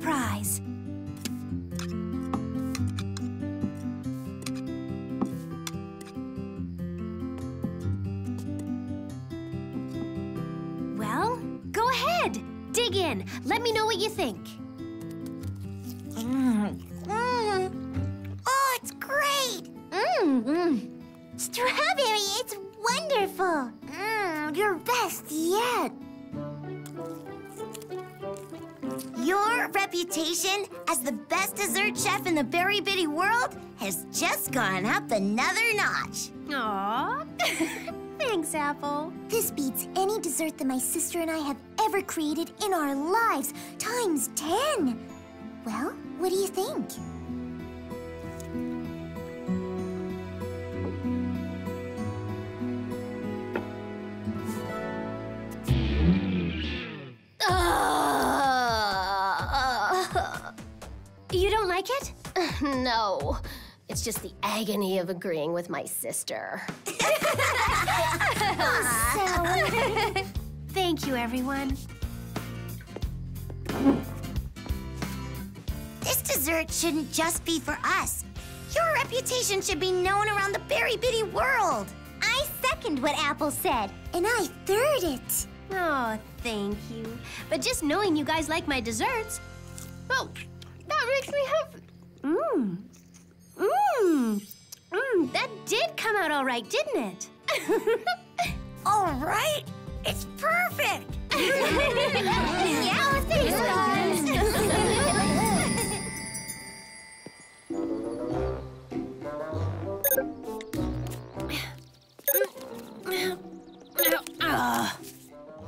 Surprise. The Berry Bitty world has just gone up another notch. Aw. Thanks, Apple. This beats any dessert that my sister and I have ever created in our lives, times ten. Well, what do you think? You don't like it? no. It's just the agony of agreeing with my sister. Oh, thank you, everyone. This dessert shouldn't just be for us. Your reputation should be known around the Berry Bitty world. I second what Apple said, and I third it. Oh, thank you. But just knowing you guys like my desserts, well, that makes me happy. Mmm. Mmm. Mmm, that did come out all right, didn't it? All right, it's perfect. yeah, thanks.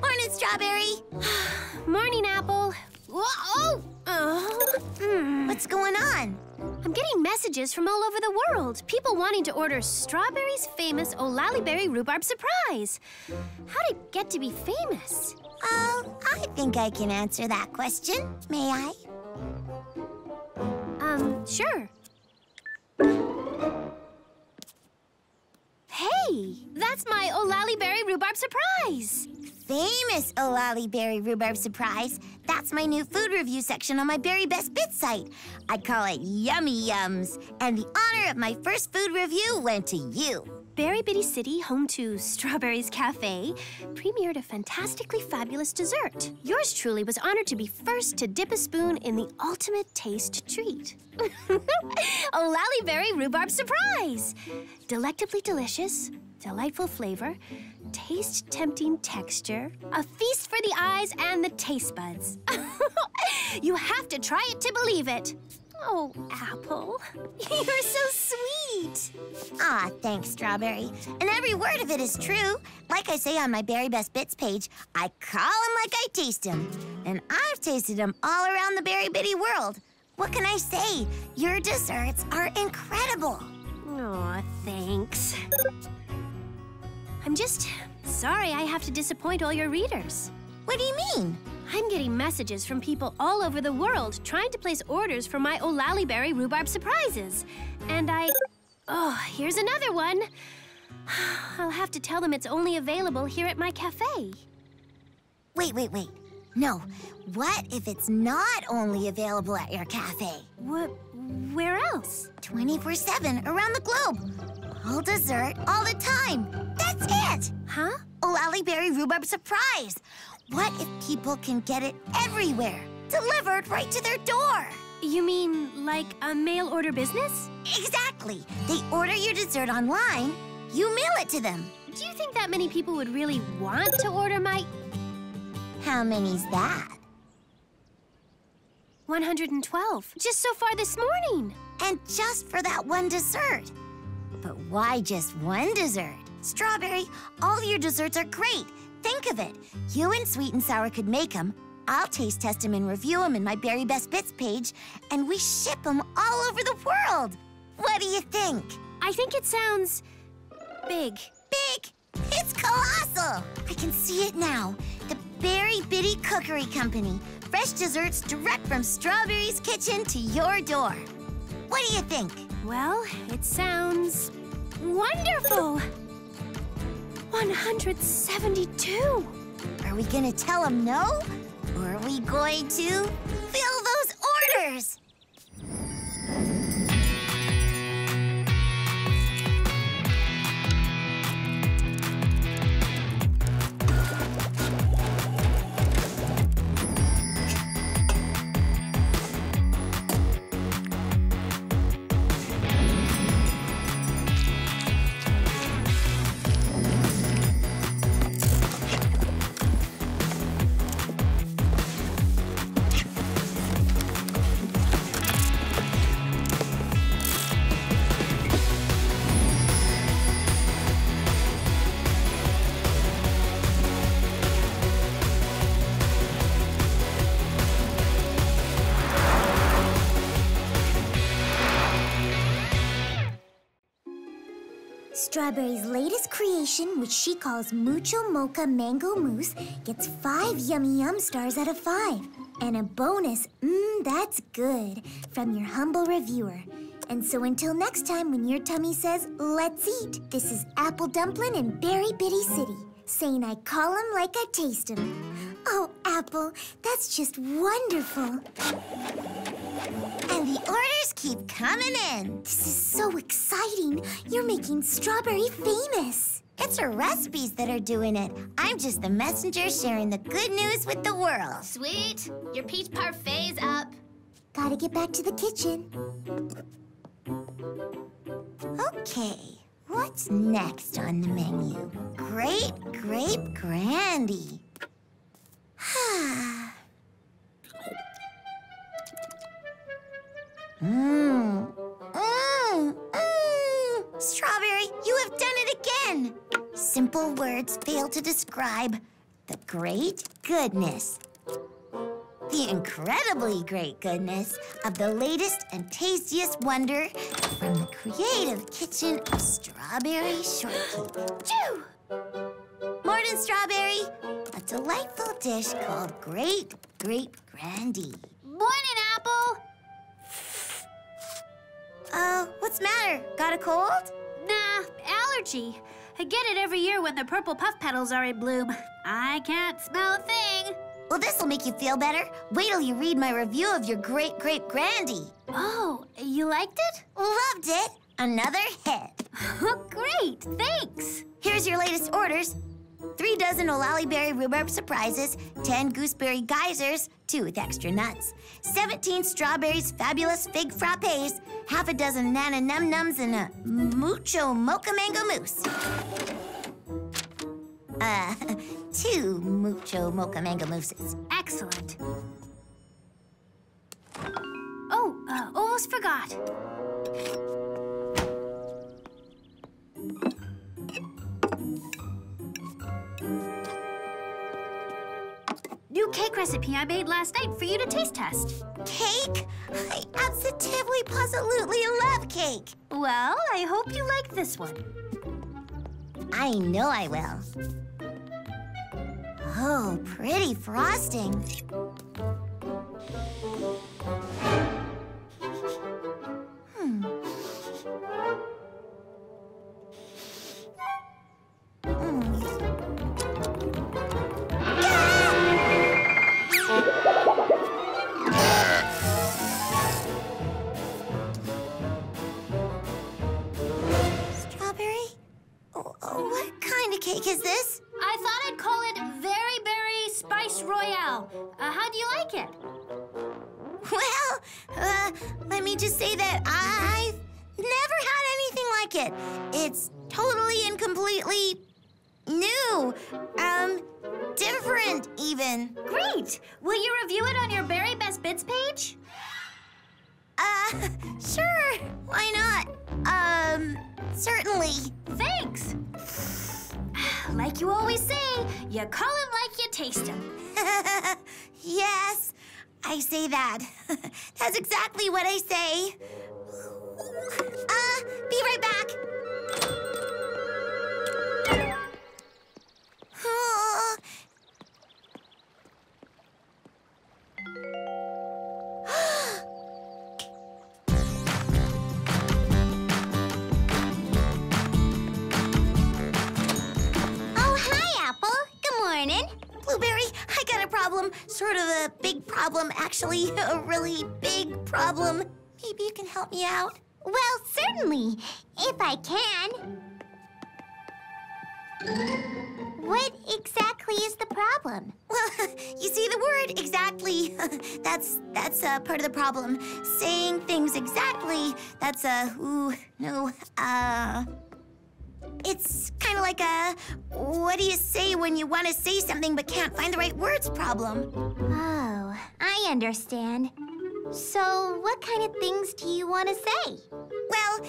Morning, Strawberry. Uh. Morning, Apple. Whoa! Oh. Mm. What's going on? I'm getting messages from all over the world. People wanting to order Strawberry's famous Olallieberry Rhubarb Surprise. How'd it get to be famous? Oh, I think I can answer that question. May I? Um, sure. Hey, that's my Olallieberry Rhubarb Surprise. Famous Olallieberry Rhubarb Surprise. That's my new food review section on my Berry Best Bits site. I call it Yummy Yums. And the honor of my first food review went to you. Berry Bitty City, home to Strawberries Cafe, premiered a fantastically fabulous dessert. Yours truly was honored to be first to dip a spoon in the ultimate taste treat. Olallieberry Rhubarb Surprise! Delectably delicious, delightful flavor, taste tempting texture, a feast for the eyes and the taste buds. you have to try it to believe it. Oh, Apple, you're so sweet. Ah, thanks, Strawberry. And every word of it is true. Like I say on my Berry Best Bits page, I call 'em like I taste 'em. And I've tasted 'em all around the Berry Bitty world. What can I say? Your desserts are incredible. Aw, thanks. I'm just sorry I have to disappoint all your readers. What do you mean? I'm getting messages from people all over the world trying to place orders for my Olallieberry rhubarb surprises. And I... Oh, here's another one. I'll have to tell them it's only available here at my cafe. Wait, wait, wait. No. What if it's not only available at your cafe? What? Where else? 24 7 around the globe. All dessert, all the time. That's it! Huh? Oh, Olallieberry Rhubarb Surprise. What if people can get it everywhere? Delivered right to their door. You mean like a mail order business? Exactly. They order your dessert online, you mail it to them. Do you think that many people would really want to order my How many's that? 112? Just so far this morning. And just for that one dessert. But why just one dessert? Strawberry, all your desserts are great. Think of it. You and Sweet and Sour could make them. I'll taste test them and review them in my Berry Best Bits page, and we ship them all over the world. What do you think? I think it sounds big. Big! It's colossal! I can see it now. The Berry Bitty Cookery Company. Fresh desserts direct from Strawberry's kitchen to your door. What do you think? Well, it sounds wonderful. 172! Are we gonna tell him no? Or are we going to fill those orders? Strawberry's latest creation, which she calls Mucho Mocha Mango Mousse, gets five Yummy Yum stars out of five. And a bonus, mmm, that's good, from your humble reviewer. And so until next time when your tummy says, let's eat, this is Apple Dumpling in Berry Bitty City, saying I call 'em like I taste 'em. Oh, Apple, that's just wonderful. And the orders keep coming in. This is so exciting. You're making strawberry famous. It's her recipes that are doing it. I'm just the messenger sharing the good news with the world. Sweet, your peach parfait's up. Gotta get back to the kitchen. Okay, what's next on the menu? Great Grape Grandy. Mmm. Mmm. Mmm. Strawberry, you have done it again. Simple words fail to describe the great goodness. The incredibly great goodness of the latest and tastiest wonder from the creative kitchen of Strawberry Shortcake. Choo! Than strawberry, a delightful dish called Great Grape Grandy. Morning, Apple! Uh, what's matter? Got a cold? Nah, allergy. I get it every year when the purple puff petals are in bloom. I can't smell a thing. Well, this'll make you feel better. Wait till you read my review of your Great Grape Grandy. Oh, you liked it? Loved it. Another hit. Great, thanks. Here's your latest orders. Three dozen Olallieberry Rhubarb Surprises, 10 Gooseberry Geysers, two with extra nuts, 17 Strawberries Fabulous Fig Frappes, half a dozen Nana Num Nums, and a Mucho Mocha Mango Mousse. Uh, two Mucho Mocha Mango Mousses. Excellent. Oh, uh, almost forgot. New cake recipe I made last night for you to taste test. Cake? I absolutely, positively love cake. Well, I hope you like this one. I know I will. Oh, pretty frosting. Cake is this? I thought I'd call it Very Berry Spice Royale. Uh, how do you like it? Well, uh, let me just say that I've never had anything like it. It's totally and completely new. Um, different even. Great! Will you review it on your Berry Best Bits page? Uh, sure. Why not? Um, certainly. Thanks! Like you always say, you call 'em like you taste 'em. yes, I say that. That's exactly what I say. Uh, be right back. Oh. Problem, sort of a big problem, actually, a really big problem. Maybe you can help me out. Well, certainly, if I can. What exactly is the problem? Well, you see the word exactly. that's that's uh, part of the problem. Saying things exactly. That's a uh, ooh no uh. It's kind of like a what do you say when you want to say something but can't find the right words problem. Oh, I understand. So, what kind of things do you want to say? Well,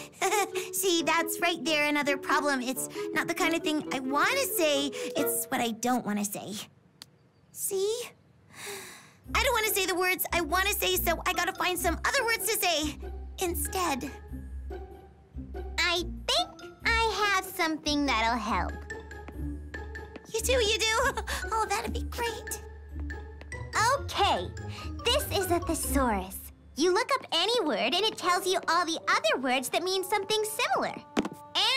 see, that's right there another problem. It's not the kind of thing I want to say, it's what I don't want to say. See? I don't want to say the words I want to say, so I gotta find some other words to say instead. I think I have something that'll help. You do, you do? Oh, that'd be great. Okay, this is a thesaurus. You look up any word and it tells you all the other words that mean something similar.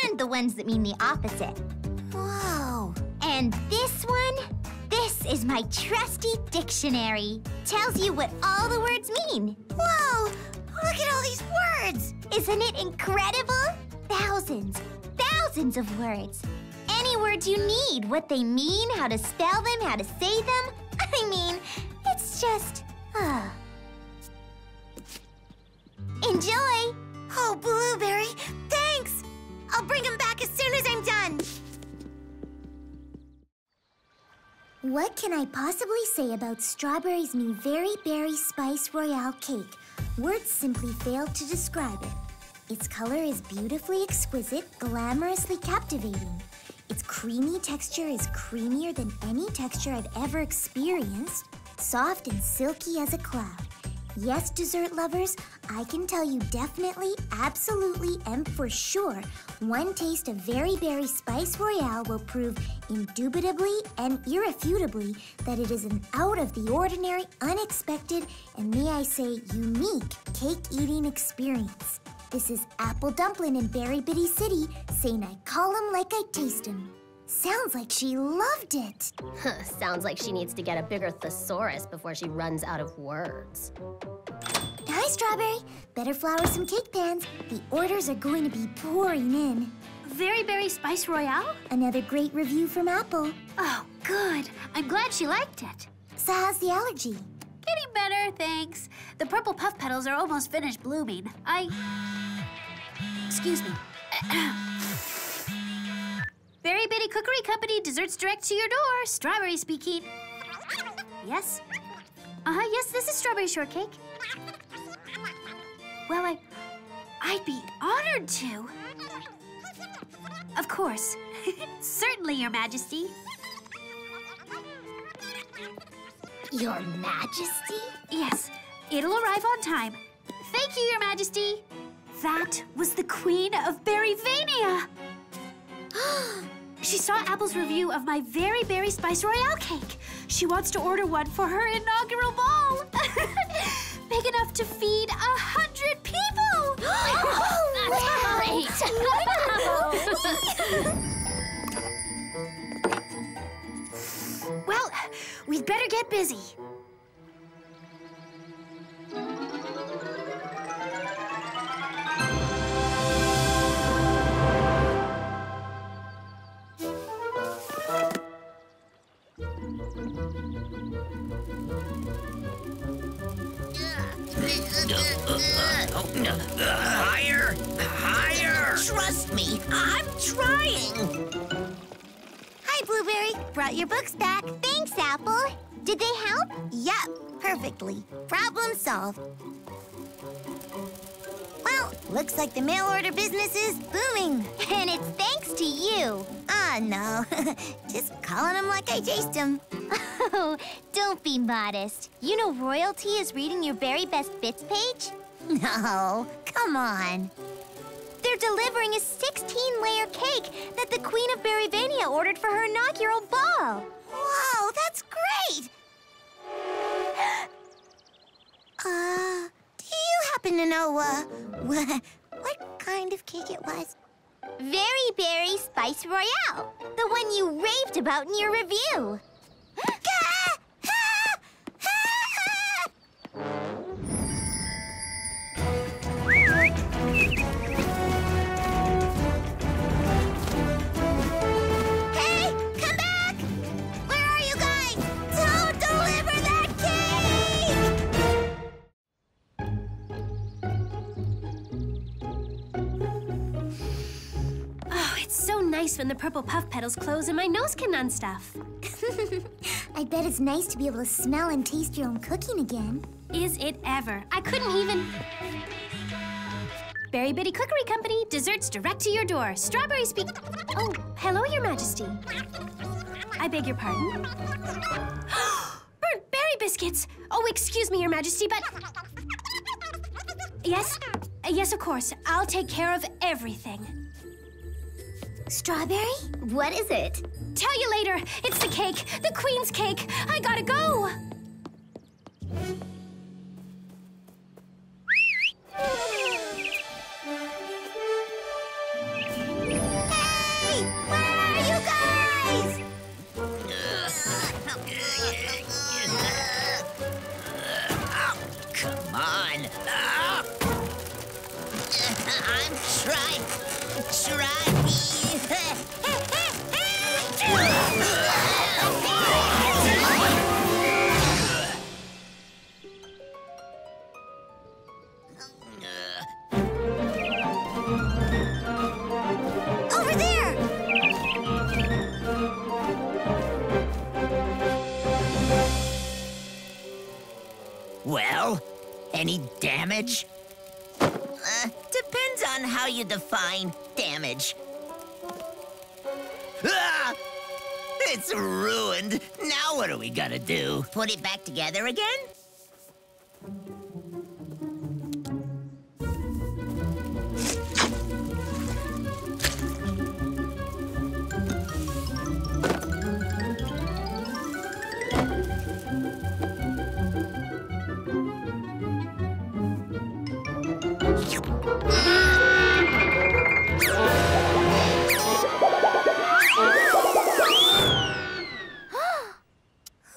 And the ones that mean the opposite. Whoa. And this one? This is my trusty dictionary. Tells you what all the words mean. Whoa! Look at all these words! Isn't it incredible? Thousands, thousands of words. Any words you need, what they mean, how to spell them, how to say them. I mean, it's just... Uh. Enjoy! Oh, Blueberry, thanks! I'll bring him back as soon as I'm done. What can I possibly say about Strawberry's new Very Berry Spice Royale cake? Words simply fail to describe it. Its color is beautifully exquisite, glamorously captivating. Its creamy texture is creamier than any texture I've ever experienced, soft and silky as a cloud. Yes, dessert lovers, I can tell you definitely, absolutely, and for sure, one taste of Very Berry Spice Royale will prove indubitably and irrefutably that it is an out of the ordinary, unexpected, and may I say, unique cake eating experience. This is Apple Dumpling in Berry Bitty City saying I call him like I taste him. Sounds like she loved it. Huh, sounds like she needs to get a bigger thesaurus before she runs out of words. Hi, Strawberry. Better flour some cake pans. The orders are going to be pouring in. Very Berry Spice Royale? Another great review from Apple. Oh, good. I'm glad she liked it. So how's the allergy? Getting better, thanks. The purple puff petals are almost finished blooming. I... Excuse me. Berry Bitty Cookery Company, desserts direct to your door. Strawberry speaking. Yes? Uh-huh, yes, this is strawberry shortcake. Well, I... I'd be honored to. Of course. Certainly, Your Majesty. Your Majesty? Yes, it'll arrive on time. Thank you, Your Majesty. That was the Queen of Berryvania. she saw Apple's review of my Very Berry Spice Royale cake. She wants to order one for her inaugural ball. Big enough to feed a hundred people. well, we'd better get busy. Higher! Higher! Trust me, I'm trying. Hi, Blueberry. Brought your books back. Thanks, Apple. Did they help? Yep, perfectly. Problem solved. Well, looks like the mail order business is booming. And it's thanks to you. Ah, no. Just calling them like I taste them. Oh, don't be modest. You know royalty is reading your very best bits page? No, come on. They're delivering a 16-layer cake that the Queen of Berryvania ordered for her inaugural ball. Wow, that's great! Uh, do you happen to know, uh, what, what kind of cake it was? Very Berry Spice Royale, the one you raved about in your review. so nice when the purple puff petals close and my nose can unstuff. I bet it's nice to be able to smell and taste your own cooking again. Is it ever? I couldn't even... Berry Bitty Cookery Company, desserts direct to your door. Strawberry speak... Oh, hello, Your Majesty. I beg your pardon? Burnt berry biscuits! Oh, excuse me, Your Majesty, but... Yes? Yes, of course. I'll take care of everything. Strawberry? What is it? Tell you later. It's the cake. The Queen's cake. I gotta go. Any damage? Uh, depends on how you define damage. Ah! It's ruined. Now what are we gonna do? Put it back together again?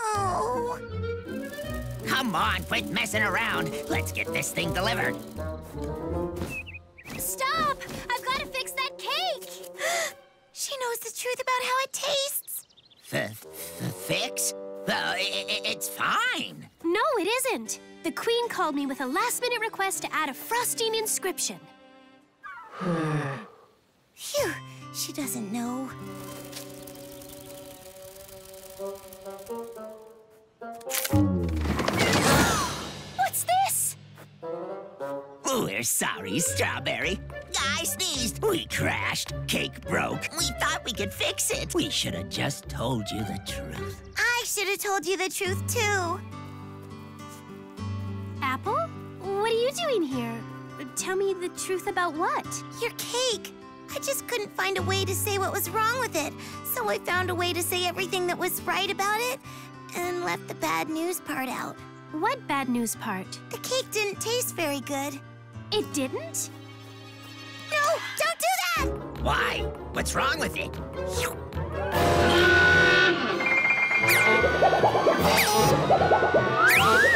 Oh, Come on, quit messing around. Let's get this thing delivered. Stop! I've got to fix that cake. she knows the truth about how it tastes. F- f- fix? Uh, i- i- it's fine. No, it isn't. The Queen called me with a last minute request to add a frosting inscription. Phew, she doesn't know. What's this? Oh, we're sorry, Strawberry. I sneezed. We crashed. Cake broke. We thought we could fix it. We should have just told you the truth. I should have told you the truth, too. Apple? What are you doing here? Tell me the truth about what? Your cake. I just couldn't find a way to say what was wrong with it. So I found a way to say everything that was right about it and left the bad news part out. What bad news part? The cake didn't taste very good. It didn't? No, don't do that! Why? What's wrong with it?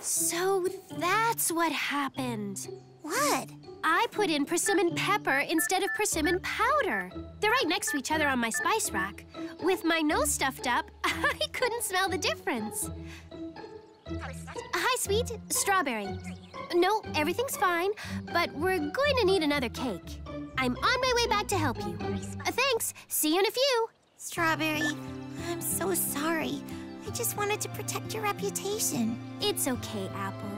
So that's what happened. What? I put in persimmon pepper instead of persimmon powder. They're right next to each other on my spice rack. With my nose stuffed up, I couldn't smell the difference. Hi, sweet. Strawberry. No, everything's fine, but we're going to need another cake. I'm on my way back to help you. Uh, thanks. See you in a few. Strawberry, I'm so sorry. I just wanted to protect your reputation. It's okay, Apple.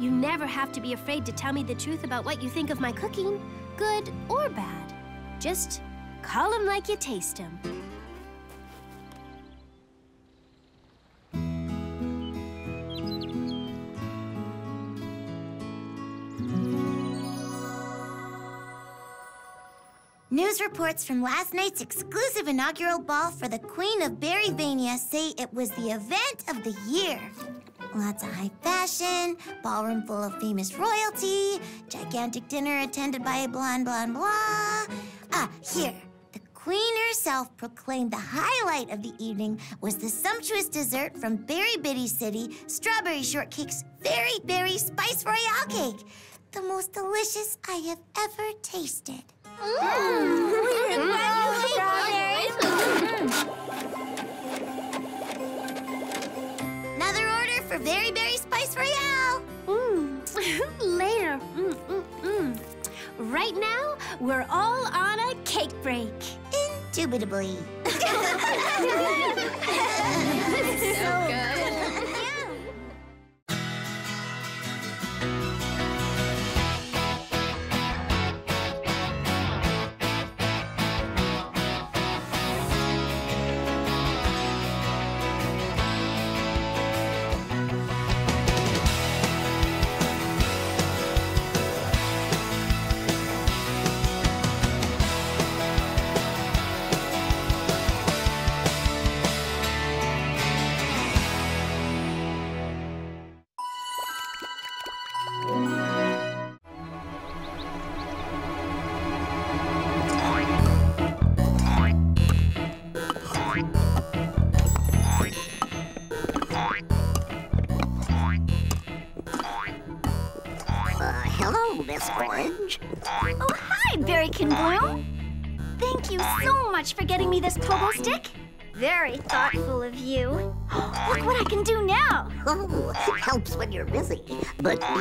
You never have to be afraid to tell me the truth about what you think of my cooking, good or bad. Just call 'em like you taste 'em. News reports from last night's exclusive inaugural ball for the Queen of Berryvania say it was the event of the year. Lots of high fashion, ballroom full of famous royalty, gigantic dinner attended by a blah, blah, blah. Ah, here. The Queen herself proclaimed the highlight of the evening was the sumptuous dessert from Berry Bitty City, Strawberry Shortcake's Very Berry Spice Royale Cake. The most delicious I have ever tasted. Another order for Very Berry Spice Royale. Mmm, Later. Mm, mm, mm. Right now, we're all on a cake break. Indubitably. Uh,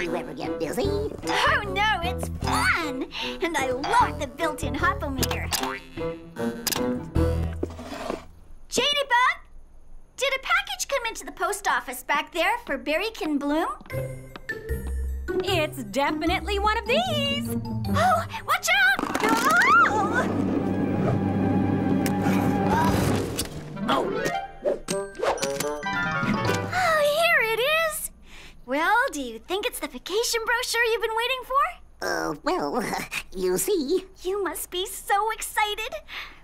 you ever get busy? Oh no, it's fun! And I love the built-in hopometer. Jadybug, did a package come into the post office back there for Berrykin Bloom? It's definitely one of these. Oh, watch out! Oh, Oh, Well, do you think it's the vacation brochure you've been waiting for? uh, well, you see, You must be so excited!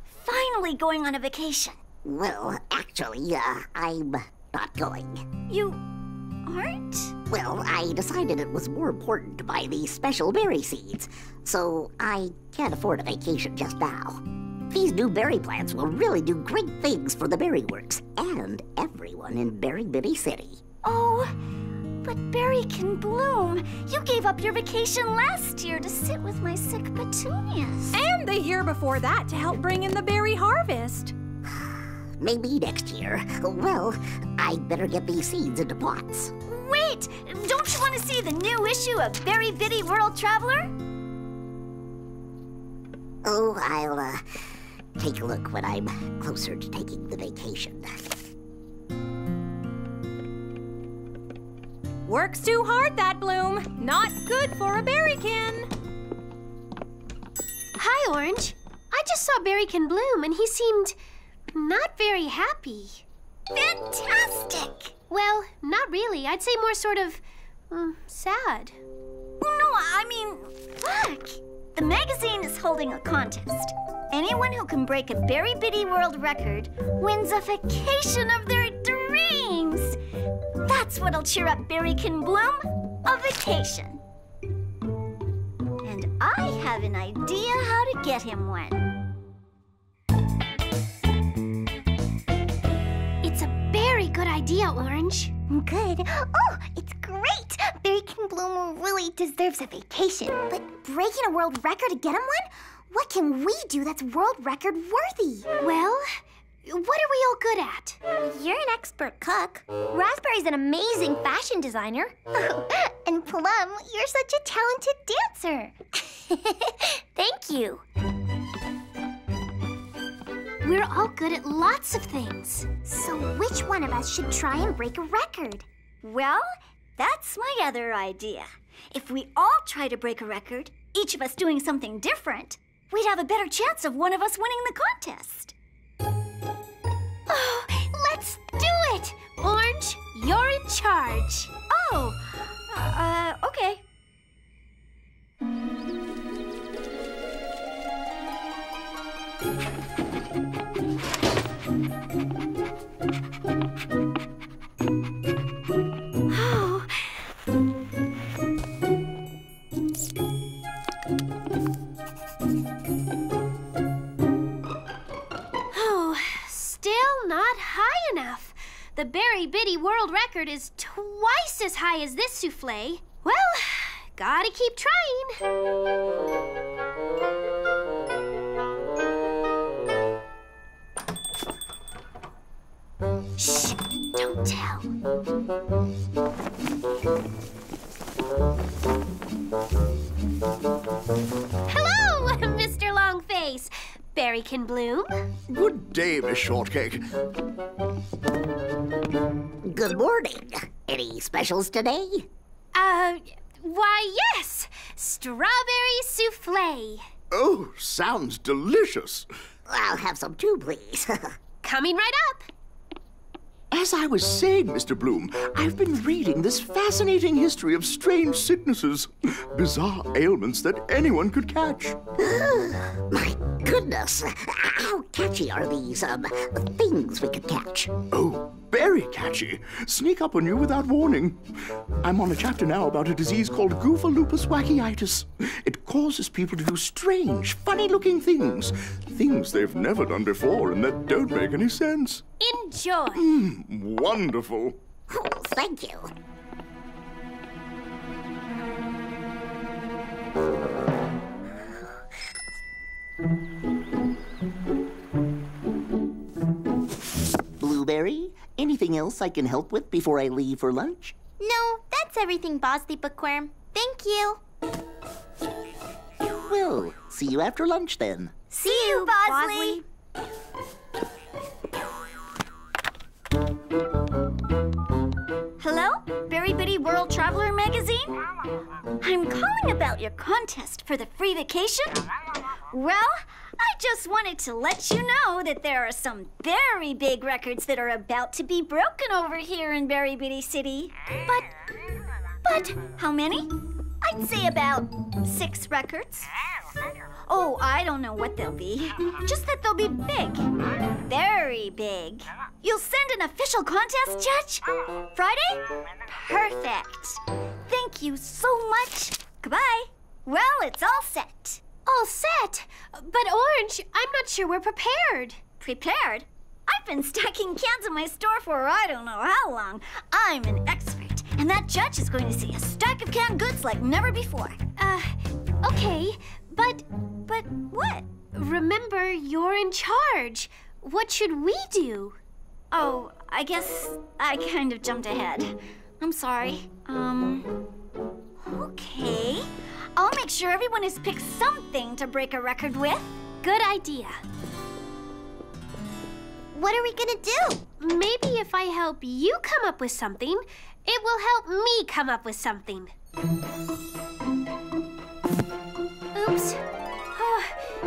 Finally going on a vacation. well, actually, uh, I'm not going. You aren't? Well, I decided it was more important to buy these special berry seeds, so I can't afford a vacation just now. These new berry plants will really do great things for the berry works and everyone in Berry Bitty City. Oh, but Berrykin Bloom, you gave up your vacation last year to sit with my sick petunias. And the year before that to help bring in the berry harvest. Maybe next year. Well, I'd better get these seeds into pots. Wait, don't you want to see the new issue of Berry Bitty World Traveler? Oh, I'll, uh, take a look when I'm closer to taking the vacation. Works too hard, that bloom. Not good for a berrykin. Hi, Orange. I just saw Berrykin Bloom and he seemed not very happy. Fantastic! Well, not really. I'd say more sort of um, sad. Oh, no, I mean, look. The magazine is holding a contest. Anyone who can break a Berry Bitty World record wins a vacation of their dreams. That's what'll cheer up Berrykin Bloom a vacation. And I have an idea how to get him one. It's a very good idea, Orange. Good. Oh, it's great. Berrykin Bloom really deserves a vacation. But breaking a world record to get him one? What can we do that's world record worthy? Well, what are we all good at? You're an expert cook. Raspberry's an amazing fashion designer. and Plum, you're such a talented dancer. Thank you. We're all good at lots of things. So, which one of us should try and break a record? Well, that's my other idea. If we all try to break a record, each of us doing something different, we'd have a better chance of one of us winning the contest. Oh, let's do it! Orange, you're in charge. Oh, uh, okay. The Berry Bitty world record is twice as high as this souffle. Well, gotta keep trying. Shh, don't tell. Hello, Mr. Longface. Berrykin Bloom. Good day, Miss Shortcake. Good morning. Any specials today? Uh, why, yes. Strawberry souffle. Oh, sounds delicious. I'll have some too, please. Coming right up. As I was saying, Mr. Bloom, I've been reading this fascinating history of strange sicknesses, bizarre ailments that anyone could catch. My goodness. How catchy are these, um, things we could catch? Oh, very catchy. Sneak up on you without warning. I'm on a chapter now about a disease called Goofalupus wackiitis. It causes people to do strange, funny-looking things. Things they've never done before and that don't make any sense. Enjoy. Wonderful. Oh, thank you. Blueberry, anything else I can help with before I leave for lunch? No, that's everything, Bosley Bookworm. Thank you. Well, see you after lunch then. See you, Bosley. Hello? Berry Bitty World Traveler magazine? I'm calling about your contest for the free vacation. Well, I just wanted to let you know that there are some very big records that are about to be broken over here in Berry Bitty City. But, but, how many? I'd say about six records. Oh, I don't know what they'll be. Just that they'll be big. Very big. You'll send an official contest, Judge? Friday? Perfect. Thank you so much. Goodbye. Well, it's all set. All set. But Orange, I'm not sure we're prepared. Prepared? I've been stacking cans in my store for I don't know how long. I'm an expert, and that judge is going to see a stack of canned goods like never before. Uh, okay, but But what? remember, you're in charge. What should we do? Oh, I guess I kind of jumped ahead. I'm sorry. Um. Okay. I'll make sure everyone has picked something to break a record with. Good idea. What are we gonna do? Maybe if I help you come up with something, it will help me come up with something. Oops. Oh,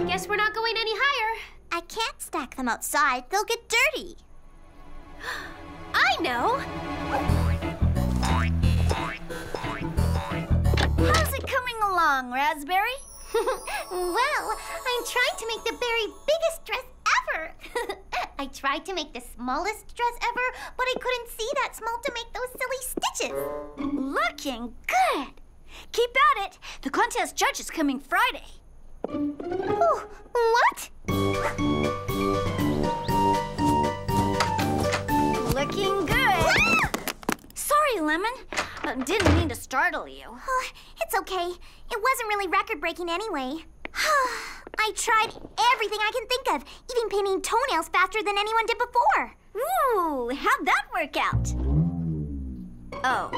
guess we're not going any higher. I can't stack them outside. They'll get dirty. I know. How's it coming along, Raspberry? well, I'm trying to make the very biggest dress ever. I tried to make the smallest dress ever, but I couldn't see that small to make those silly stitches. Looking good. Keep at it. The contest judge is coming Friday. Oh, what? Looking good. Sorry, Lemon. Uh, didn't mean to startle you. Oh, it's okay. It wasn't really record breaking anyway. I tried everything I can think of, even painting toenails faster than anyone did before. Ooh, how'd that work out? Oh.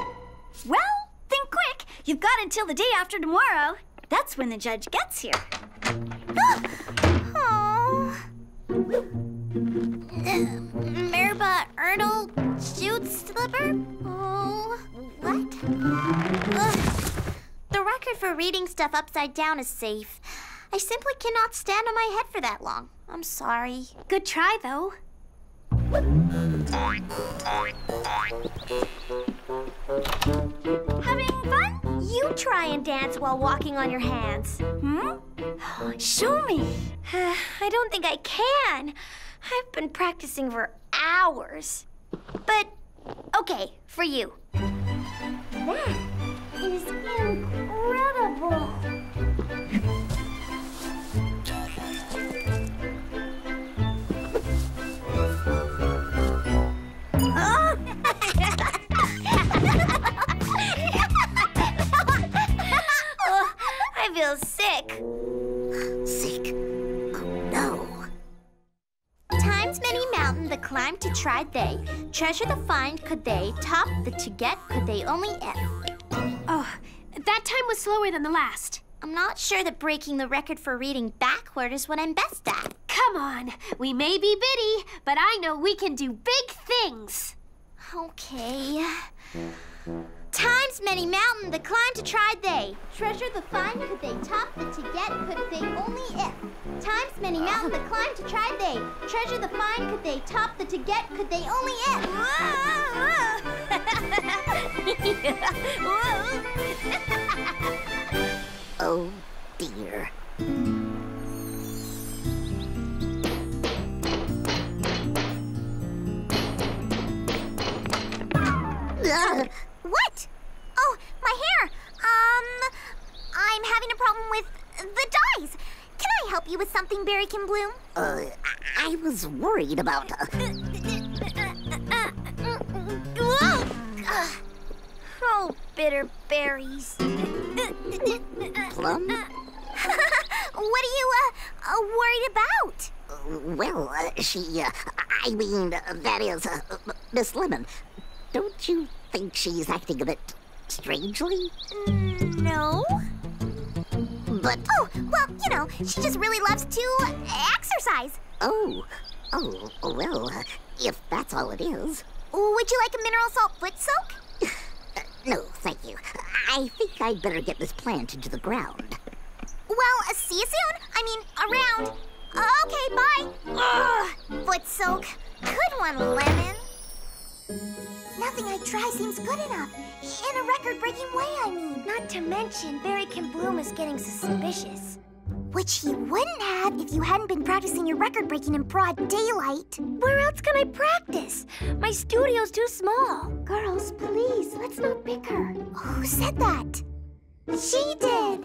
Well, think quick. You've got until the day after tomorrow. That's when the judge gets here. Oh. Merba Erdl Shoot Slipper? Oh, what? Ugh. The record for reading stuff upside down is safe. I simply cannot stand on my head for that long. I'm sorry. Good try, though. Having fun? You try and dance while walking on your hands. Hmm? Show me. I don't think I can. I've been practicing for hours. But, okay, for you. That is incredible. Feel sick. Sick. Oh, no. Times many mountain the climb to try they. Treasure the find could they, top the to get could they only if. Oh, That time was slower than the last. I'm not sure that breaking the record for reading backward is what I'm best at. Come on. We may be bitty, but I know we can do big things. Okay. Times many mountain the climb to try they. Treasure the find could they top the to get could they only if. Times many mountain the climb to try they. Treasure the find could they top the to get could they only if. Oh dear. Uh, what? Oh, my hair. Um, I'm having a problem with the dyes. Can I help you with something, Berrykin Bloom? Uh, I, was worried about. Uh, oh, bitter berries. Plum? what are you, uh, uh worried about? Uh, well, uh, she. Uh, I mean, uh, that is, uh, Miss Lemon. Don't you think she's acting a bit strangely? No. But. Oh, well, you know, she just really loves to exercise. Oh. Oh, well, uh, if that's all it is. Would you like a mineral salt foot soak? Uh, no, thank you. I think I'd better get this plant into the ground. Well, uh, see you soon. I mean, around. Okay, bye. Ugh, foot soak. Good one, Lemon. Nothing I try seems good enough. In a record-breaking way, I mean. Not to mention, Berrykin Bloom is getting suspicious. Which he wouldn't have if you hadn't been practicing your record breaking in broad daylight. Where else can I practice? My studio's too small. Girls, please, let's not bicker. Who said that? She did.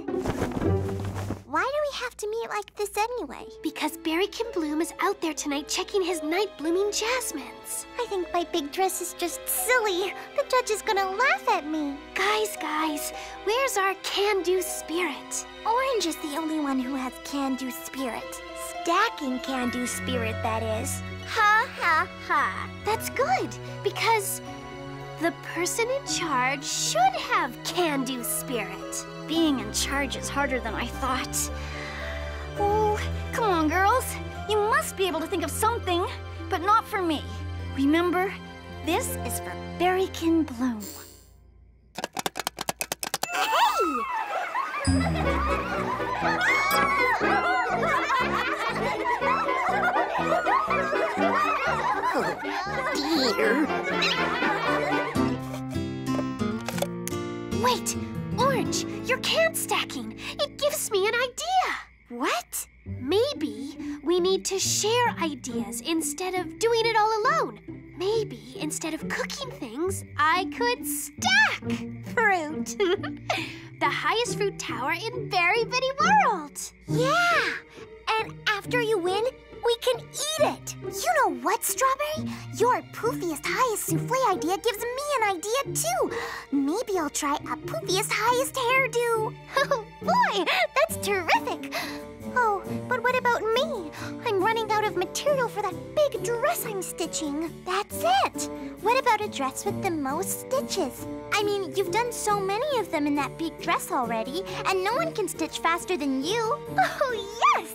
Why do we have to meet like this anyway? Because Berrykin Bloom is out there tonight checking his night blooming jasmines. I think my big dress is just silly. The judge is gonna laugh at me. Guys, guys, where's our can-do spirit? Orange is the only one who has can-do spirit. Stacking can-do spirit, that is. Ha ha ha. That's good, because the person in charge should have can-do spirit. Being in charge is harder than I thought. Oh, come on, girls. You must be able to think of something, but not for me. Remember, this is for Berrykin Bloom. Hey! Oh, dear. Wait, Orange, you're can stacking. It gives me an idea. What? Maybe we need to share ideas instead of doing it all alone. Maybe instead of cooking things, I could stack fruit. the highest fruit tower in Berry Bitty World. Yeah! And after you win, we can eat it! You know what, Strawberry? Your poofiest highest souffle idea gives me an idea too. Maybe I'll try a poofiest highest hairdo. Oh boy, that's terrific! Oh, but what about me? I'm running out of material for that big dress I'm stitching. That's it! What about a dress with the most stitches? I mean, you've done so many of them in that big dress already, and no one can stitch faster than you. Oh, yes!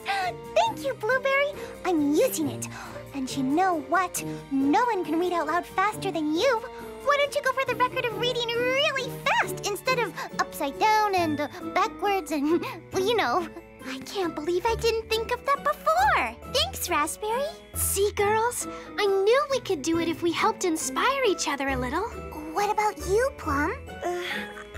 Thank you, Blueberry. I'm using it. And you know what? No one can read out loud faster than you. Why don't you go for the record of reading really fast instead of upside down and backwards and, you know. I can't believe I didn't think of that before. Thanks, Raspberry. See, girls? I knew we could do it if we helped inspire each other a little. What about you, Plum? Uh,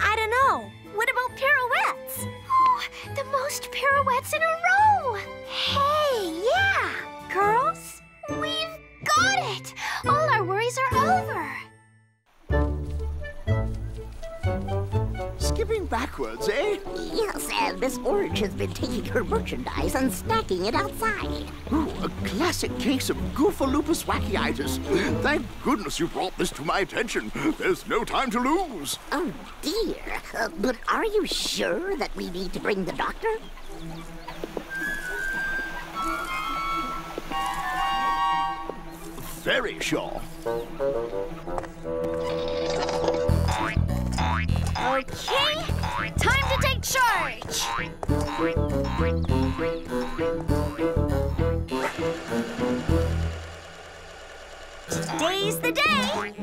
I don't know. What about pirouettes? Oh, the most pirouettes in a row! Hey, yeah! Girls, we've got it! All our worries are over. Skipping backwards, eh? Yes, and Miss Orange has been taking her merchandise and stacking it outside. Ooh, a classic case of Goofalupus wackiitis. Thank goodness you brought this to my attention. There's no time to lose. Oh, dear. Uh, but are you sure that we need to bring the doctor? Very sure. Okay, time to take Charge! Today's the day!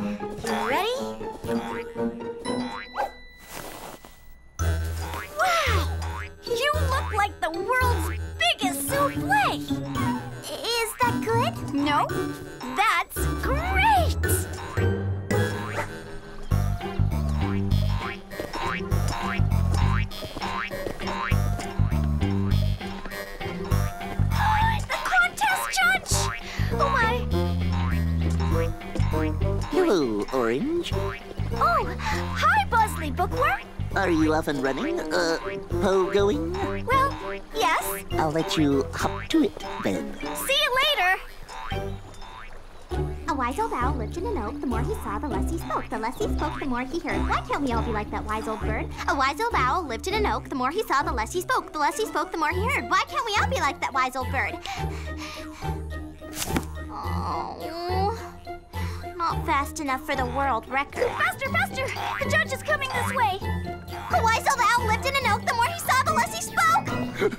You ready? Wow! You look like the world's biggest souffle! Is that good? No, that's great! Orange. Oh, hi, Buzzley Bookworm! Are you off and running? Uh, pogoing? Well, yes. I'll let you hop to it then. See you later. A wise old owl lived in an oak. The more he saw, the less he spoke. The less he spoke, the more he heard. Why can't we all be like that wise old bird? A wise old owl lived in an oak. The more he saw, the less he spoke. The less he spoke, the more he heard. Why can't we all be like that wise old bird? Oh, not fast enough for the world record. Faster, faster! The judge is coming this way. A wise old owl lived in an oak. The more he saw, the less he spoke.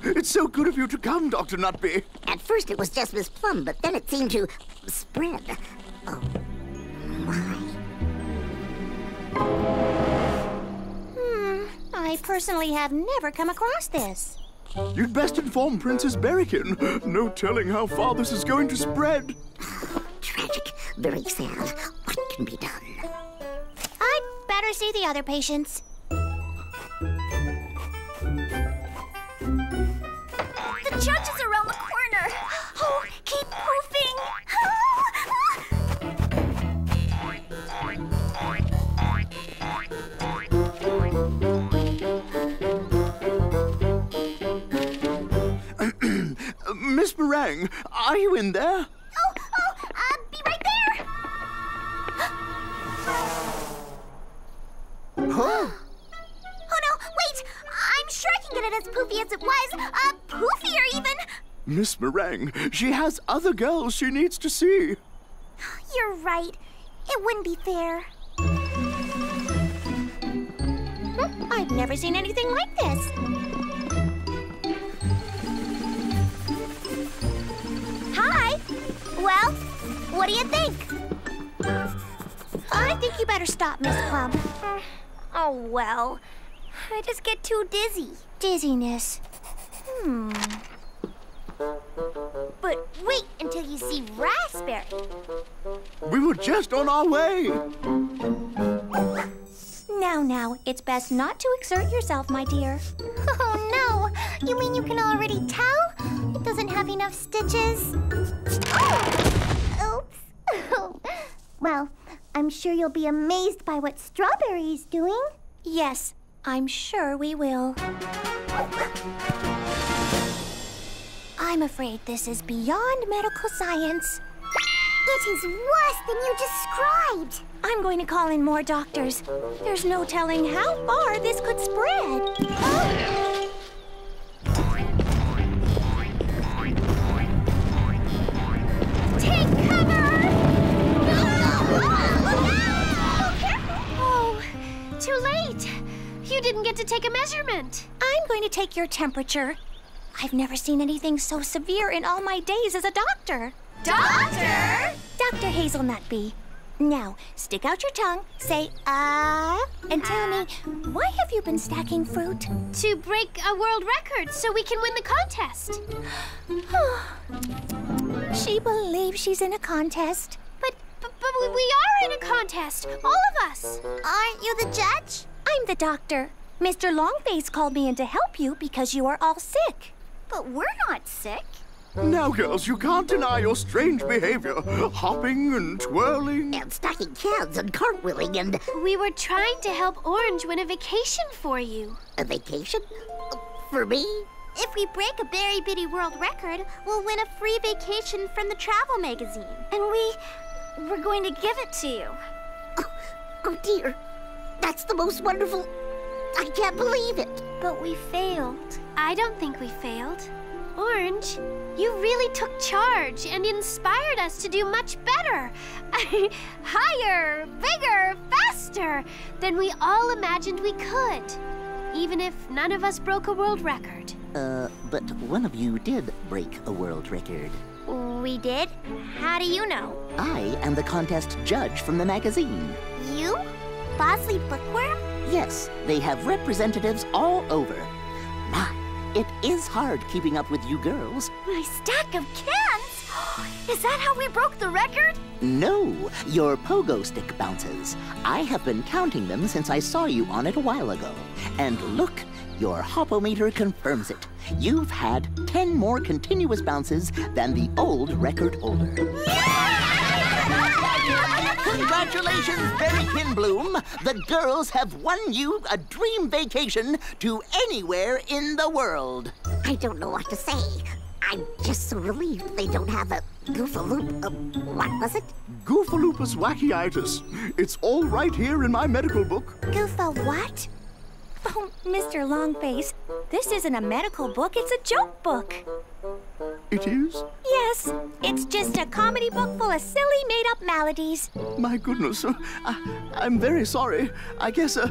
It's so good of you to come, Dr. Nutby. At first it was just Miss Plum, but then it seemed to spread. Oh, my. Hmm, I personally have never come across this. You'd best inform Princess Berrykin. No telling how far this is going to spread. Tragic. Very sad. What can be done? I'd better see the other patients. The judge is around the corner. Oh, keep moving. Uh, Miss Meringue, are you in there? Huh? Oh no, wait! I'm sure I can get it as poofy as it was. Uh, poofier even. Miss Meringue, she has other girls she needs to see. You're right. It wouldn't be fair. Hmm, I've never seen anything like this. Hi. Well, what do you think? I think you better stop, Miss Plum. Oh, well. I just get too dizzy. Dizziness. Hmm. But wait until you see Raspberry. We were just on our way. Now, now, it's best not to exert yourself, my dear. Oh, no. You mean you can already tell? It doesn't have enough stitches? Oh! Oops. well, I'm sure you'll be amazed by what Strawberry is doing. Yes, I'm sure we will. I'm afraid this is beyond medical science. It is worse than you described. I'm going to call in more doctors. There's no telling how far this could spread. Oh! too late. You didn't get to take a measurement. I'm going to take your temperature. I've never seen anything so severe in all my days as a doctor. Doctor! Dr. Hazelnut Bee. Now, stick out your tongue, say ah, and tell me, why have you been stacking fruit? To break a world record so we can win the contest. She believes she's in a contest. But, but, but we- we are in a contest, all of us. Aren't you the judge? I'm the doctor. Mr. Longface called me in to help you because you are all sick. But we're not sick. Now, girls, you can't deny your strange behavior. Hopping and twirling. And stacking cans and cartwheeling and We were trying to help Orange win a vacation for you. a vacation? For me? If we break a Berry Bitty world record, we'll win a free vacation from the travel magazine. And we. We're going to give it to you. Oh dear. That's the most wonderful. I can't believe it. But we failed. I don't think we failed. Orange, you really took charge and inspired us to do much better. Higher, bigger, faster than we all imagined we could. even if none of us broke a world record. Uh, but one of you did break a world record. We did? How do you know? I am the contest judge from the magazine. You? Bosley Bookworm? Yes, they have representatives all over. My, it is hard keeping up with you girls. My stack of cans? Is that how we broke the record? No, your pogo stick bounces. I have been counting them since I saw you on it a while ago. And look, your hopometer confirms it. You've had 10 more continuous bounces than the old record holder. Congratulations, Berrykin Bloom! The girls have won you a dream vacation to anywhere in the world. I don't know what to say. I'm just so relieved they don't have a goofaloop. Uh, what was it? Goofaloopus wackiitis. It's all right here in my medical book. Goofa what? Oh, Mr. Longface, this isn't a medical book, it's a joke book. It is? Yes, it's just a comedy book full of silly made-up maladies. My goodness. uh, I, I'm very sorry. I guess uh,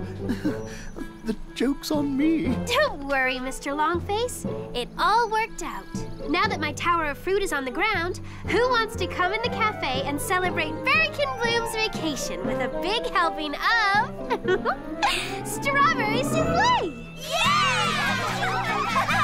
the joke's on me. Don't worry, Mr. Longface. It all worked out. Now that my tower of fruit is on the ground, who wants to come in the cafe and celebrate Berrykin Bloom's vacation with a big helping of strawberry souffle? Sweet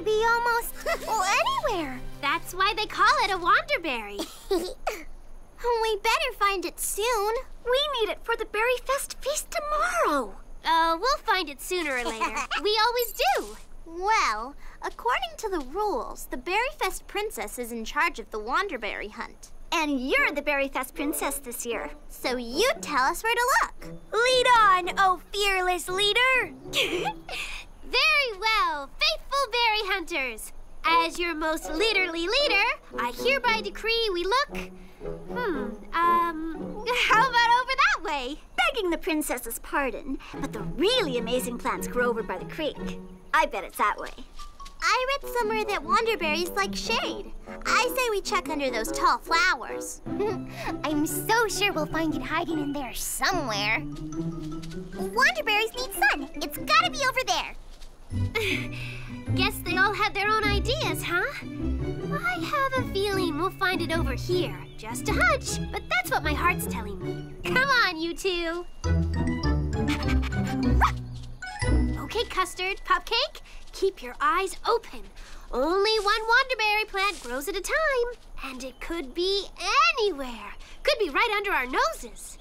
could be almost oh, anywhere. That's why they call it a Wanderberry. We better find it soon. We need it for the Berry Fest feast tomorrow. Uh, we'll find it sooner or later. we always do. Well, according to the rules, the Berryfest princess is in charge of the Wanderberry hunt. And you're the Berryfest princess this year. So you tell us where to look. Lead on, oh fearless leader! Very well, faithful berry hunters. As your most leaderly leader, I hereby decree we look. Hmm, um, how about over that way? Begging the princess's pardon, but the really amazing plants grow over by the creek. I bet it's that way. I read somewhere that wanderberries like shade. I say we check under those tall flowers. I'm so sure we'll find it hiding in there somewhere. Wanderberries need sun. It's gotta be over there. Guess they all had their own ideas, huh? I have a feeling we'll find it over here. Just a hunch, but that's what my heart's telling me. Come on, you two. okay, Custard, Pupcake, keep your eyes open. Only one wanderberry plant grows at a time, and it could be anywhere. Could be right under our noses.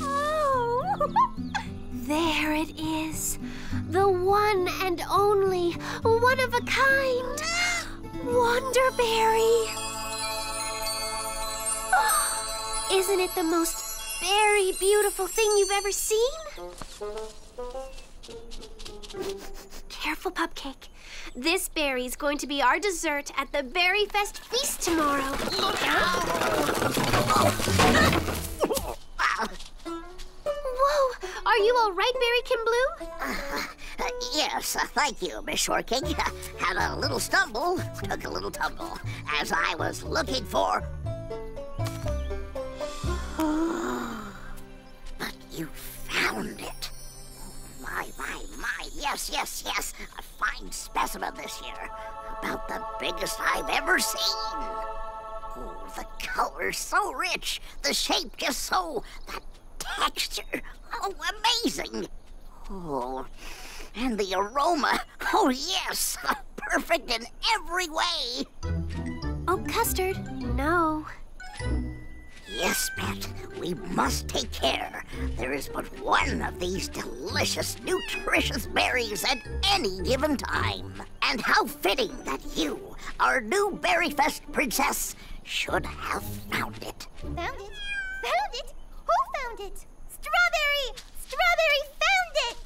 Oh! There it is. The one and only, one of a kind. Wanderberry. Isn't it the most very beautiful thing you've ever seen? Careful, Pupcake. This berry is going to be our dessert at the Berry Fest feast tomorrow. Whoa! Are you all right, Berrykin Bloom? Uh, yes, uh, thank you, Miss Shortcake. Had a little stumble, took a little tumble, as I was looking for. but you found it. My, my, my, yes, yes, yes. A fine specimen this year. About the biggest I've ever seen. Oh, the color's so rich. The shape just so. That texture. Oh, amazing. Oh, and the aroma. Oh, yes. Perfect in every way. Oh, custard. No. Yes, Pet, we must take care. There is but one of these delicious, nutritious berries at any given time. And how fitting that you, our new Berry Fest princess, should have found it. Found it? Found it? Who found it? Strawberry! Strawberry found it!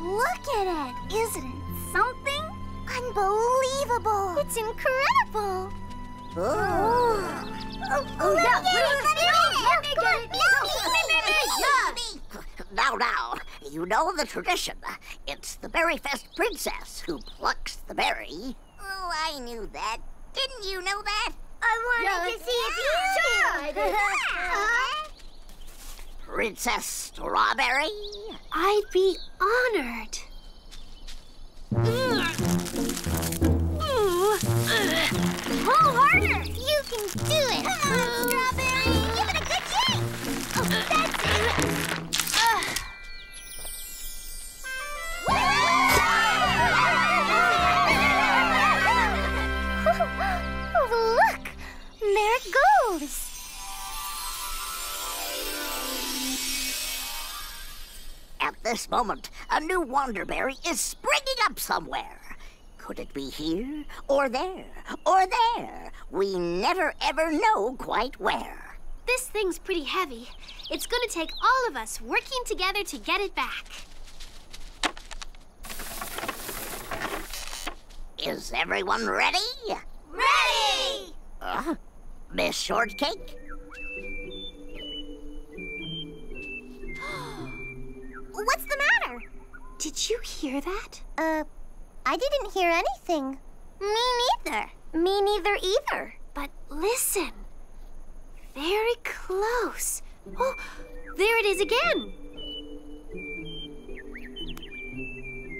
Look at it! Isn't it something? Unbelievable! It's incredible. Oh. Oh, oh, oh yeah! Now, now, you know the tradition. It's the Berry Fest princess who plucks the berry. Oh, I knew that. Didn't you know that? I wanted to see if you did! Princess Strawberry? I'd be honored. Hmm. Pull harder! You can do it! Come on, Strawberry! Give it a good yank! Oh, that's it! oh, look! There it goes! At this moment, a new Wanderberry is springing up somewhere. Could it be here, or there, or there? We never ever know quite where. This thing's pretty heavy. It's gonna take all of us working together to get it back. Is everyone ready? Ready! Uh, Miss Shortcake? What's the matter? Did you hear that? Uh, I didn't hear anything. Me neither. Me neither either. But listen. Very close. Oh, there it is again.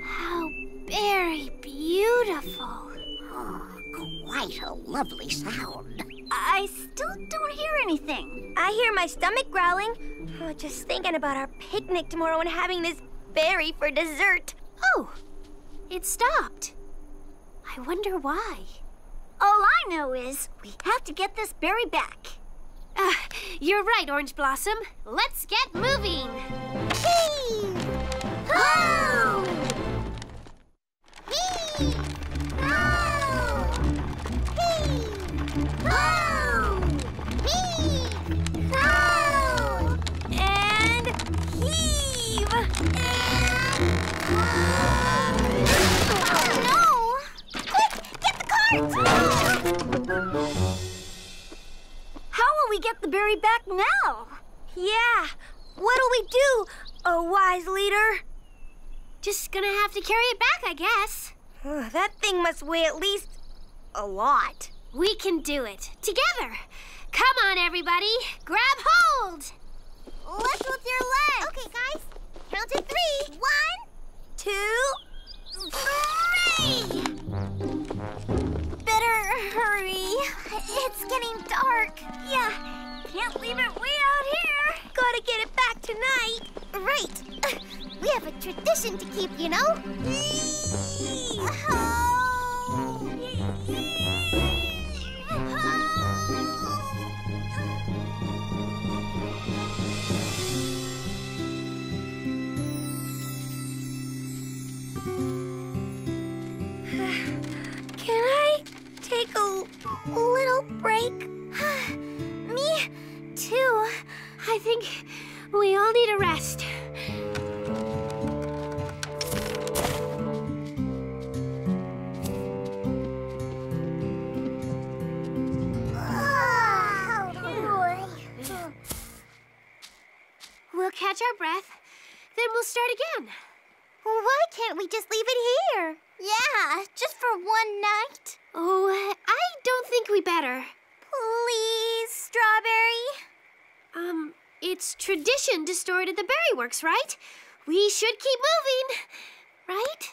How very beautiful. Oh, quite a lovely sound. I still don't hear anything. I hear my stomach growling. Oh, just thinking about our picnic tomorrow and having this berry for dessert. Oh, it stopped. I wonder why. All I know is we have to get this berry back. Uh, you're right, Orange Blossom. Let's get moving. Ho! Hee! How will we get the berry back now? Yeah, what'll we do, a wise leader? Just gonna have to carry it back, I guess. That thing must weigh at least a lot. We can do it. Together. Come on, everybody. Grab hold. Let's lift with your leg. Okay, guys. Count to three. One, Two, three. Hurry. It's getting dark. Yeah, can't leave it way out here. Gotta get it back tonight. Right. We have a tradition to keep, you know? Can take a little break? Me too. I think we all need a rest. We'll catch our breath, then we'll start again. Why can't we just leave it here? Yeah, just for one night. Oh, I don't think we better. Please, Strawberry. Um, it's tradition to store it at the Berry Works, right? We should keep moving, right?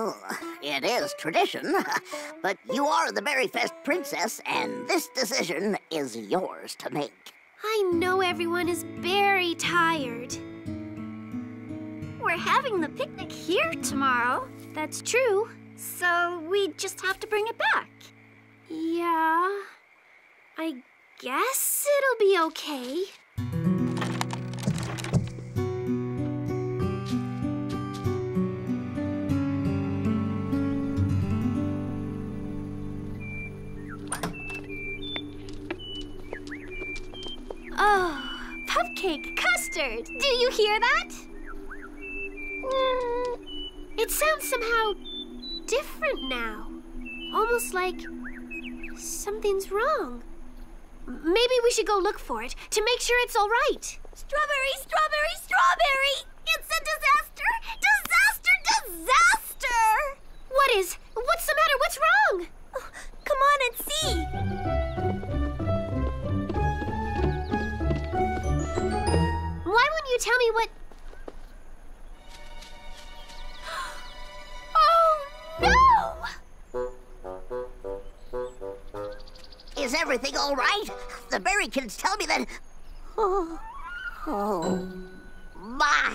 Oh, it is tradition, but you are the Berry Fest princess, and this decision is yours to make. I know everyone is very tired. We're having the picnic here tomorrow, That's true. so we just have to bring it back. Yeah. I guess it'll be okay. Oh, Pupcake custard. Do you hear that? Mm, it sounds somehow different now. Almost like something's wrong. Maybe we should go look for it to make sure it's all right. Strawberry, strawberry, strawberry! It's a disaster! Disaster, disaster! What is? What's the matter? What's wrong? Oh, come on and see. Why wouldn't you tell me what? Is everything all right? The kids tell me that. Oh, oh my!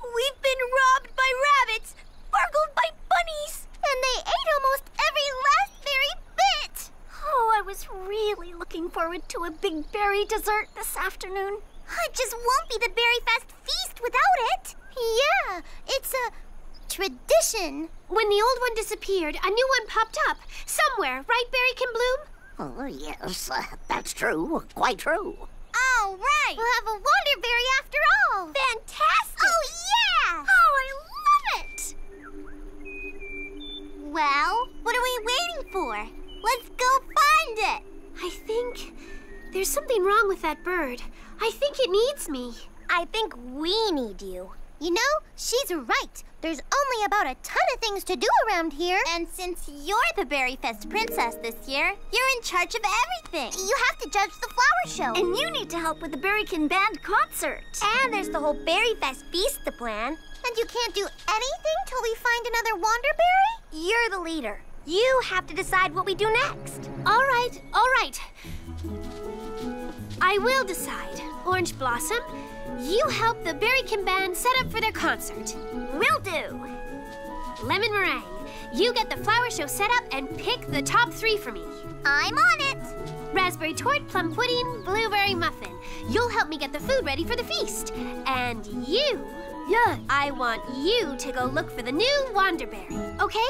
We've been robbed by rabbits, burgled by bunnies, and they ate almost every last berry bit. Oh, I was really looking forward to a big berry dessert this afternoon. It just won't be the Berry Fest feast without it. Yeah, it's a tradition. When the old one disappeared, a new one popped up somewhere, right, Berrykin Bloom? Oh, yes, uh, that's true. Quite true. All right. We'll have a Wanderberry after all. Fantastic! Oh, yeah. Oh, I love it! Well, what are we waiting for? Let's go find it. I think there's something wrong with that bird. I think it needs me. I think we need you. You know, she's right. There's only about a ton of things to do around here. And since you're the Berry Fest princess this year, you're in charge of everything. You have to judge the flower show. And you need to help with the Berrykin Band concert. And there's the whole Berry Fest feast to plan. And you can't do anything till we find another Wanderberry? You're the leader. You have to decide what we do next. All right, all right. I will decide. Orange Blossom, you help the Berrykin Band set up for their concert. Will do. Lemon Meringue, you get the flower show set up and pick the top three for me. I'm on it. Raspberry Torte, plum pudding, blueberry muffin. You'll help me get the food ready for the feast. And you, Yeah. I want you to go look for the new Wanderberry, okay?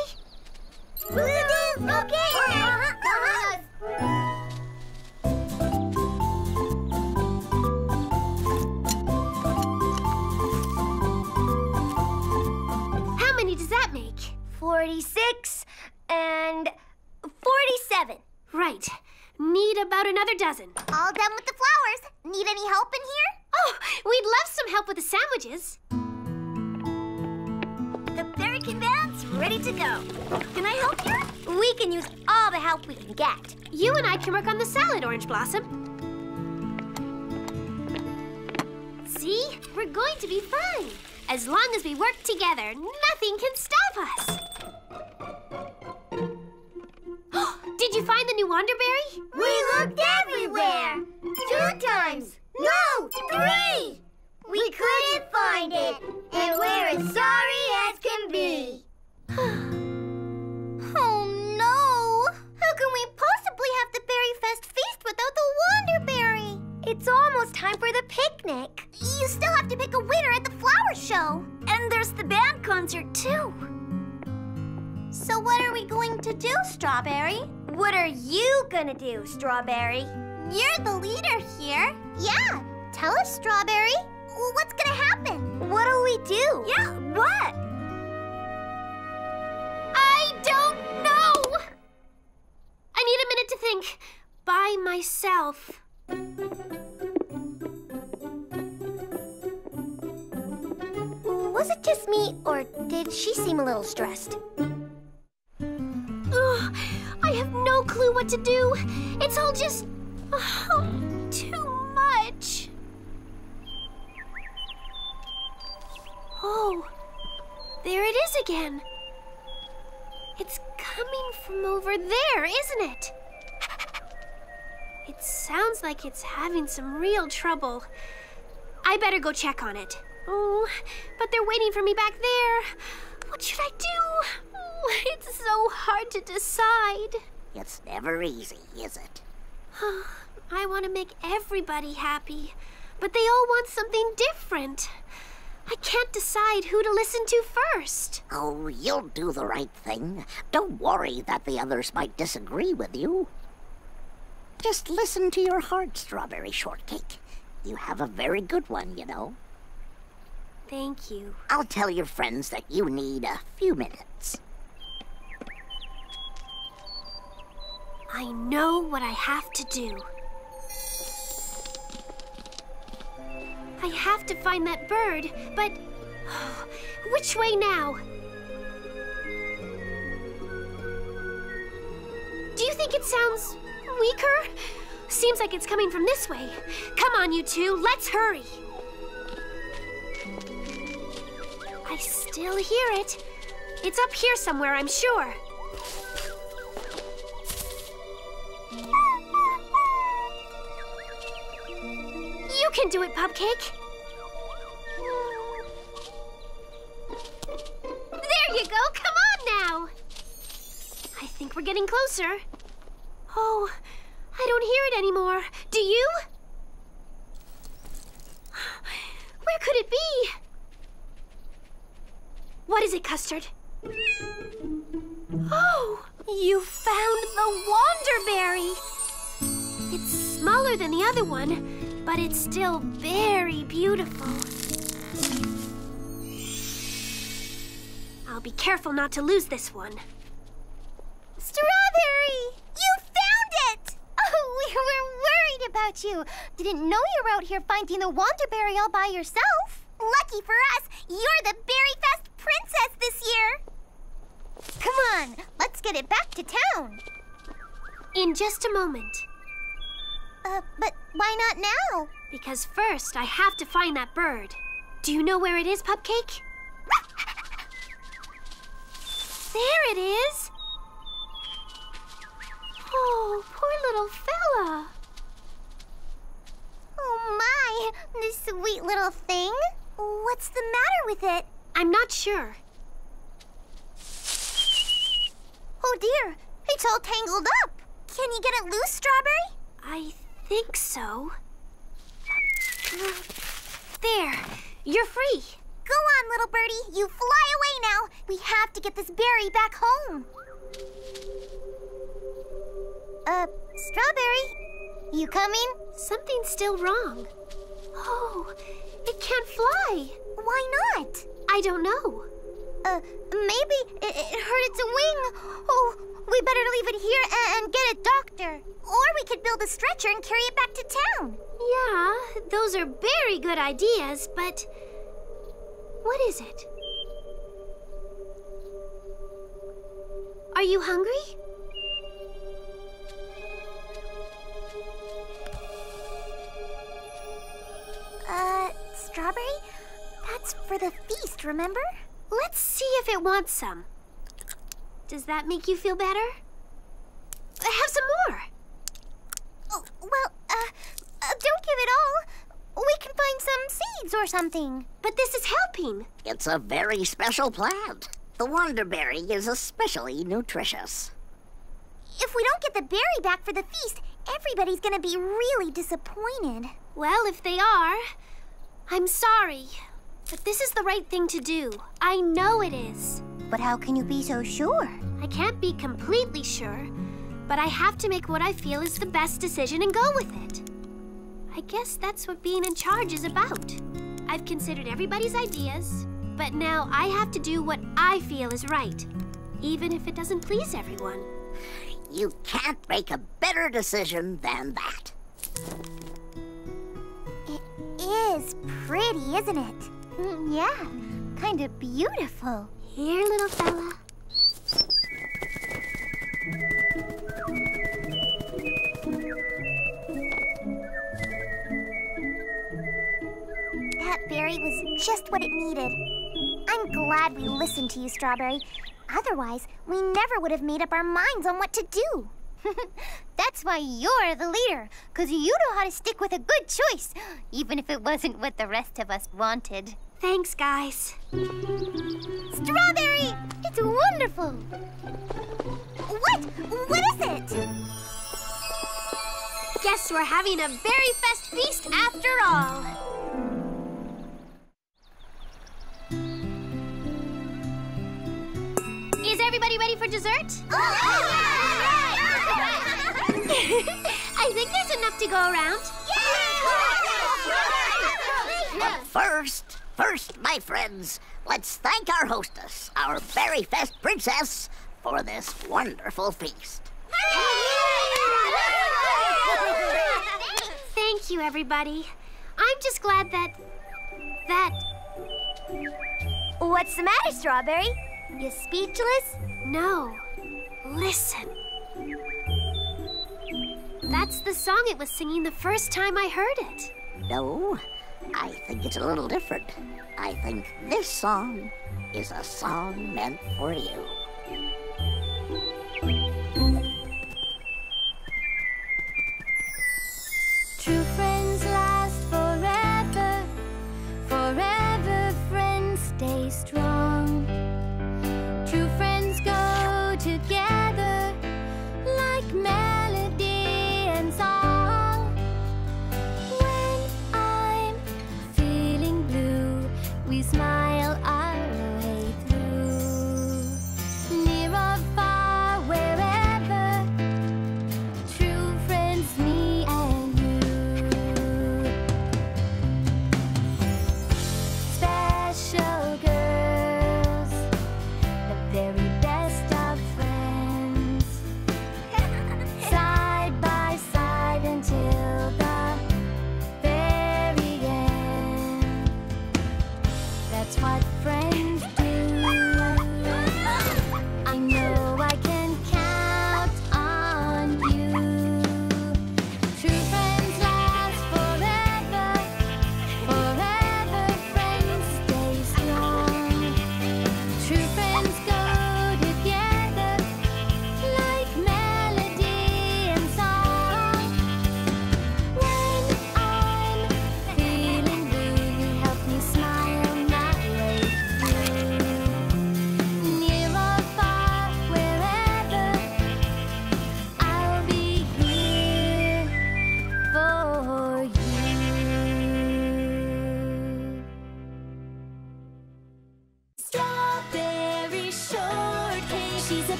Will do. Okay. Uh-huh. How 46 and 47. Right. Need about another dozen. All done with the flowers. Need any help in here? Oh, we'd love some help with the sandwiches. The Berrykin Band's ready to go. Can I help you? We can use all the help we can get. You and I can work on the salad, Orange Blossom. See? We're going to be fine. As long as we work together, nothing can stop us. Did you find the new Wanderberry? We looked everywhere. Two times. No, three. We couldn't find it, and we're as sorry as can be. oh no! How can we possibly have the Berry Fest feast without the Wanderberry? It's almost time for the picnic. You still have to pick a winner at the flower show. And there's the band concert, too. So what are we going to do, Strawberry? What are you gonna do, Strawberry? You're the leader here. Yeah. Tell us, Strawberry. What's gonna happen? What'll we do? Yeah, what? I don't know! I need a minute to think. By myself. Was it just me, or did she seem a little stressed? Ugh, I have no clue what to do. It's all just oh, too much. Oh, there it is again. It's coming from over there, isn't it? It sounds like it's having some real trouble. I better go check on it. Oh, but they're waiting for me back there. What should I do? Oh, it's so hard to decide. It's never easy, is it? I want to make everybody happy, but they all want something different. I can't decide who to listen to first. Oh, you'll do the right thing. Don't worry that the others might disagree with you. Just listen to your heart, Strawberry Shortcake. You have a very good one, you know. Thank you. I'll tell your friends that you need a few minutes. I know what I have to do. I have to find that bird, but which way now? Do you think it sounds weaker? Seems like it's coming from this way. Come on, you two, let's hurry. I still hear it. It's up here somewhere, I'm sure. You can do it, Pupcake. There you go. Come on now. I think we're getting closer. Oh, I don't hear it anymore. Do you? Where could it be? What is it, Custard? Oh, you found the Wanderberry. It's smaller than the other one, but it's still very beautiful. I'll be careful not to lose this one. Strawberry! You found it! Oh, we were worried about you. Didn't know you were out here finding the Wanderberry all by yourself. Lucky for us, you're the Berry Fest princess this year. Come on, let's get it back to town. In just a moment. Uh, but why not now? Because first, I have to find that bird. Do you know where it is, Pupcake? There it is! Oh, poor little fella. Oh my, this sweet little thing. What's the matter with it? I'm not sure. Oh dear, it's all tangled up. Can you get it loose, Strawberry? I think so. There, you're free. Go on, little birdie. You fly away now. We have to get this berry back home. Uh, Strawberry, you coming? Something's still wrong. Oh, it can't fly. Why not? I don't know. Uh, maybe it, it hurt its wing. Oh, we better leave it here and, and get a doctor. Or we could build a stretcher and carry it back to town. Yeah, those are very good ideas, but what is it? Are you hungry? Uh, Strawberry? That's for the feast, remember? Let's see if it wants some. Does that make you feel better? Have some more. Oh, well, uh, uh, don't give it all. We can find some seeds or something. But this is helping. It's a very special plant. The Wanderberry is especially nutritious. If we don't get the berry back for the feast, everybody's gonna be really disappointed. Well, if they are, I'm sorry. But this is the right thing to do. I know it is. But how can you be so sure? I can't be completely sure, but I have to make what I feel is the best decision and go with it. I guess that's what being in charge is about. I've considered everybody's ideas, but now I have to do what I feel is right, even if it doesn't please everyone. You can't make a better decision than that. It is pretty, isn't it? Mm, yeah, kind of beautiful. Here, little fella. That berry was just what it needed. I'm glad we listened to you, Strawberry. Otherwise, we never would have made up our minds on what to do. That's why you're the leader, because you know how to stick with a good choice, even if it wasn't what the rest of us wanted. Thanks, guys. Strawberry! It's wonderful! What? What is it? Guess we're having a Berry Fest feast after all. Everybody ready for dessert? I think there's enough to go around. But first, first, my friends, let's thank our hostess, our Berry Fest princess, for this wonderful feast. Thank you, everybody. I'm just glad that. that. What's the matter, Strawberry? You speechless? No. Listen. That's the song it was singing the first time I heard it. No, I think it's a little different. I think this song is a song meant for you. True friends last forever, forever friends stay strong.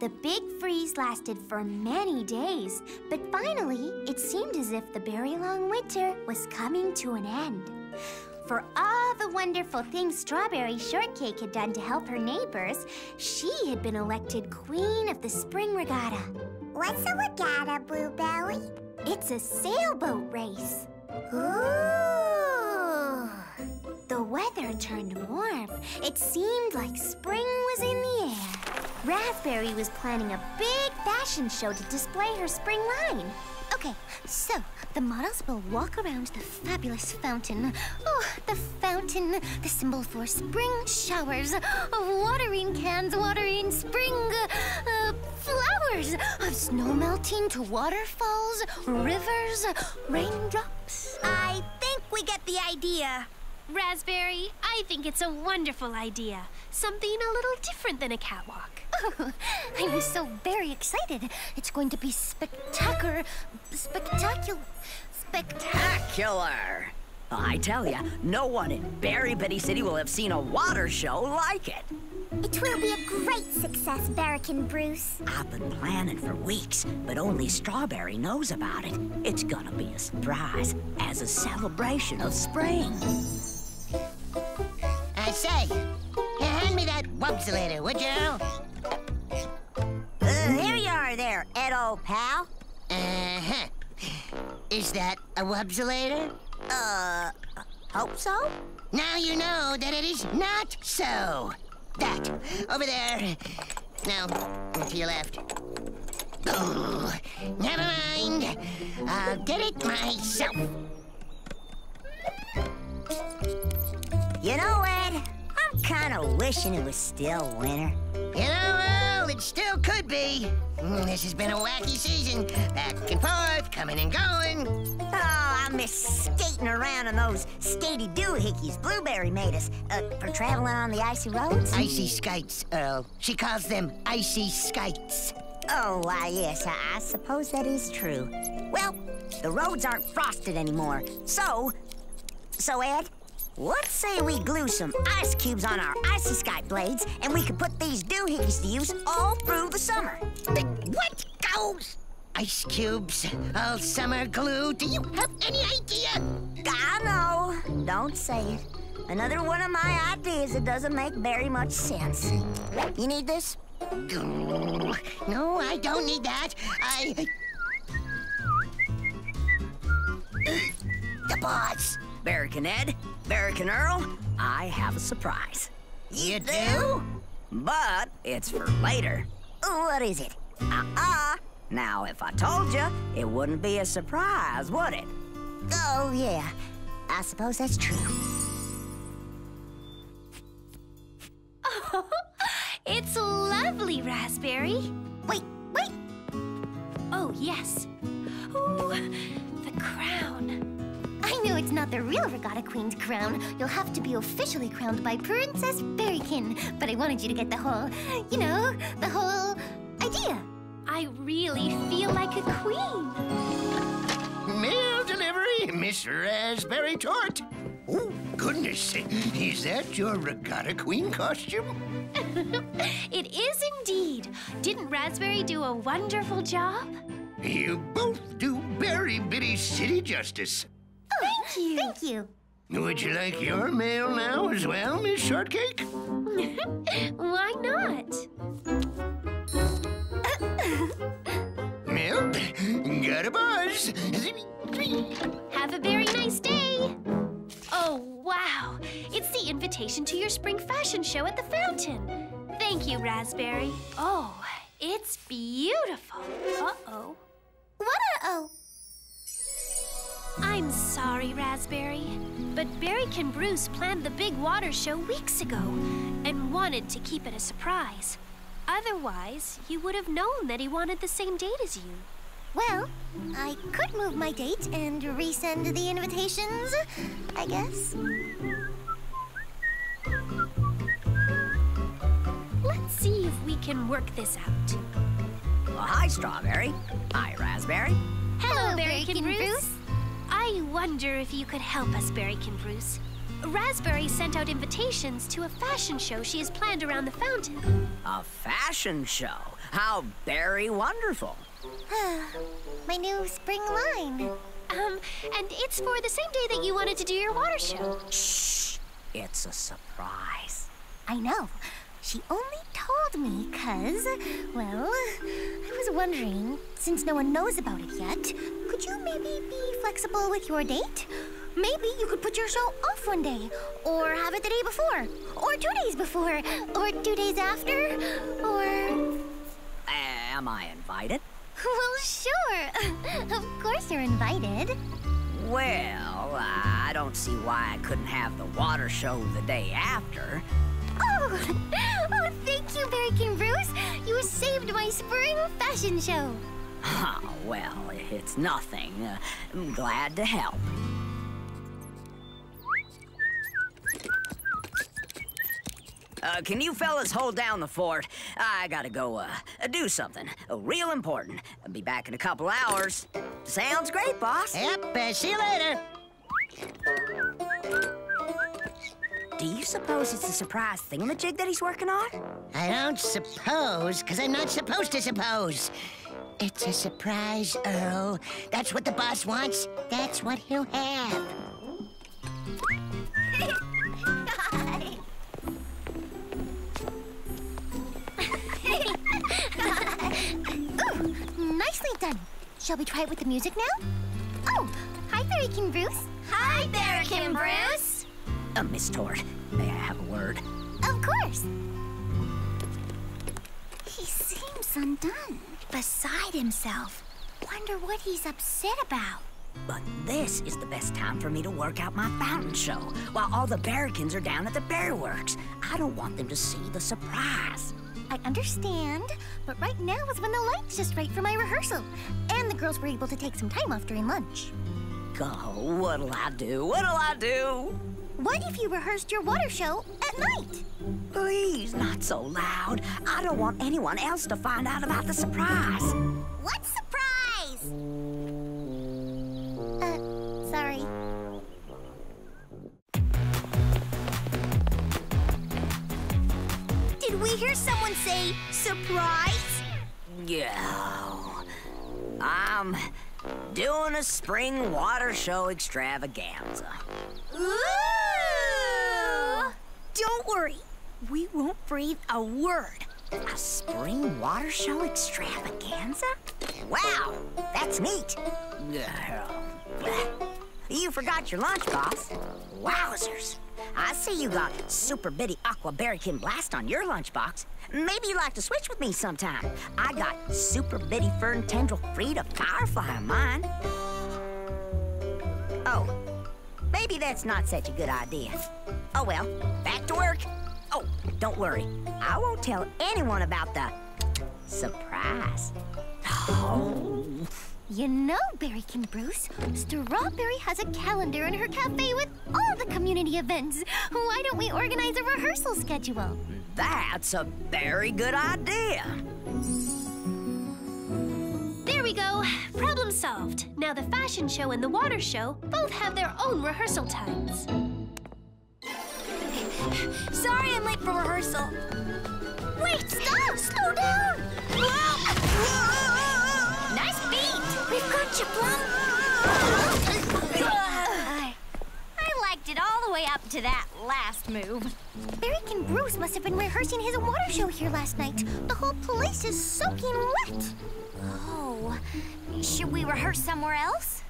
The big freeze lasted for many days, but finally, it seemed as if the very long winter was coming to an end. For all the wonderful things Strawberry Shortcake had done to help her neighbors, she had been elected Queen of the Spring Regatta. What's a regatta, Blueberry? It's a sailboat race. Ooh. The weather turned warm. It seemed like spring was in the air. Raspberry was planning a big fashion show to display her spring line. Okay, so the models will walk around the fabulous fountain. Oh, the fountain, the symbol for spring showers, of watering cans watering spring uh, flowers, of snow melting to waterfalls, rivers, raindrops. I think we get the idea. Raspberry, I think it's a wonderful idea. Something a little different than a catwalk. Oh, I'm so very excited. It's going to be spectacular, spectacular, spectacular. I tell ya, no one in Berry Bitty City will have seen a water show like it. It will be a great success, Berrykin Bruce. I've been planning for weeks, but only Strawberry knows about it. It's gonna be a surprise as a celebration of spring. I say, hand me that wubsulator, would you, Earl? Uh, here you are there, Ed, old pal. Uh-huh. Is that a wubsulator? Uh, hope so? Now you know that it is not so. That, over there. No, to your left. Oh, never mind. I'll get it myself. You know, Ed, I'm kind of wishing it was still winter. You know, well, it still could be. Mm, This has been a wacky season. Back and forth, coming and going. Oh, I miss skating around on those statey doohickeys Blueberry made us uh, for traveling on the icy roads. Icy skates, Earl. She calls them icy skites. Oh, why, yes, I, I suppose that is true. Well, the roads aren't frosted anymore, so... So, Ed, let's say we glue some ice cubes on our icy sky blades, and we could put these doohickeys to use all through the summer. What goes? Ice cubes, all summer glue. Do you have any idea? I know. Don't say it. Another one of my ideas that doesn't make very much sense. You need this? No, I don't need that. I. The boss. Berrykin Ed, Berrykin Earl, I have a surprise. You do? But it's for later. What is it? Uh-uh. Now, if I told you, it wouldn't be a surprise, would it? Oh, yeah. I suppose that's true. It's lovely, Raspberry. Wait, wait. Oh, yes. Ooh, the crown. I know it's not the real Regatta Queen's crown. You'll have to be officially crowned by Princess Berrykin. But I wanted you to get the whole, you know, the whole idea. I really feel like a queen. Mail delivery, Miss Raspberry Torte. Oh, goodness. Is that your Regatta Queen costume? It is indeed. Didn't Raspberry do a wonderful job? You both do Berry Bitty City justice. Thank you. Thank you. Would you like your mail now as well, Miss Shortcake? Why not? Well, got a buzz. Have a very nice day. Oh, wow. It's the invitation to your spring fashion show at the fountain. Thank you, Raspberry. Oh, it's beautiful. Uh-oh. What uh-oh? I'm sorry, Raspberry, but Berrykin Bruce planned the big water show weeks ago and wanted to keep it a surprise. Otherwise, you would have known that he wanted the same date as you. Well, I could move my date and resend the invitations, I guess. Let's see if we can work this out. Well, hi, Strawberry. Hi, Raspberry. Hello, Berrykin Berrykin Bruce. Bruce. I wonder if you could help us, Berrykin Bruce. Raspberry sent out invitations to a fashion show she has planned around the fountain. A fashion show. How very wonderful. my new spring line. Um, and it's for the same day that you wanted to do your water show. Shh. It's a surprise. I know. She only told me because, well, I was wondering, since no one knows about it yet, could you maybe be flexible with your date? Maybe you could put your show off one day, or have it the day before, or two days before, or two days after, or. Uh, am I invited? Well, sure. of course you're invited. Well, I don't see why I couldn't have the water show the day after. Oh, oh thank you, Berrykin Bruce. You saved my spring fashion show. Ah, well, it's nothing. Uh, I'm glad to help. Uh, can you fellas hold down the fort? I gotta go, uh, do something. Uh, real important. I'll be back in a couple hours. Sounds great, boss. Yep, uh, see you later. Do you suppose it's a surprise thingamajig that he's working on? I don't suppose, because I'm not supposed to suppose. It's a surprise, Earl. That's what the boss wants. That's what he'll have. Ooh, nicely done. Shall we try it with the music now? Oh, hi, king Bruce. Hi, Berrykin Bruce. Uh, Miss Torte, may I have a word? Of course. He seems undone, beside himself. Wonder what he's upset about. But this is the best time for me to work out my fountain show while all the Berrykins are down at the Berry Works. I don't want them to see the surprise. I understand, but right now is when the light's just right for my rehearsal. And the girls were able to take some time off during lunch. Oh, what'll I do? What'll I do? What if you rehearsed your water show at night? Please, not so loud. I don't want anyone else to find out about the surprise. What surprise? Uh, sorry. Did we hear someone say surprise? Yeah. I'm doing a spring water show extravaganza. Ooh! Don't worry. We won't breathe a word. A spring water show extravaganza? Wow, that's neat. You forgot your lunch, boss. Wowzers. I see you got Super Bitty Aqua Berrykin Blast on your lunchbox. Maybe you'd like to switch with me sometime. I got Super Bitty Fern Tendril Frida Firefly on mine. Oh, maybe that's not such a good idea. Oh well, back to work. Oh, don't worry. I won't tell anyone about the surprise. Oh. You know, Berrykin Bruce, Strawberry has a calendar in her cafe with all the community events. Why don't we organize a rehearsal schedule? That's a very good idea. There we go. Problem solved. Now the fashion show and the water show both have their own rehearsal times. Sorry I'm late for rehearsal. Wait, stop! Slow down! nice beat! We've got you, Plum! I liked it all the way up to that last move. Barry and Bruce must have been rehearsing his water show here last night. The whole place is soaking wet. Oh, should we rehearse somewhere else?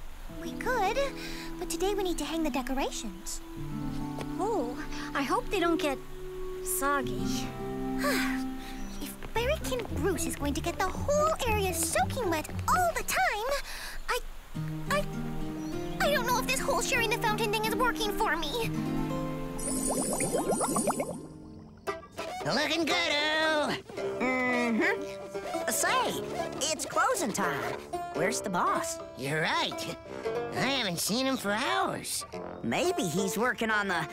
We could, but today we need to hang the decorations. Oh, I hope they don't get soggy. if Barry and Bruce is going to get the whole area soaking wet all the time, know if this whole sharing the fountain thing is working for me. Looking good, oh. Mm-hmm. Say, it's closing time. Where's the boss? You're right. I haven't seen him for hours. Maybe he's working on the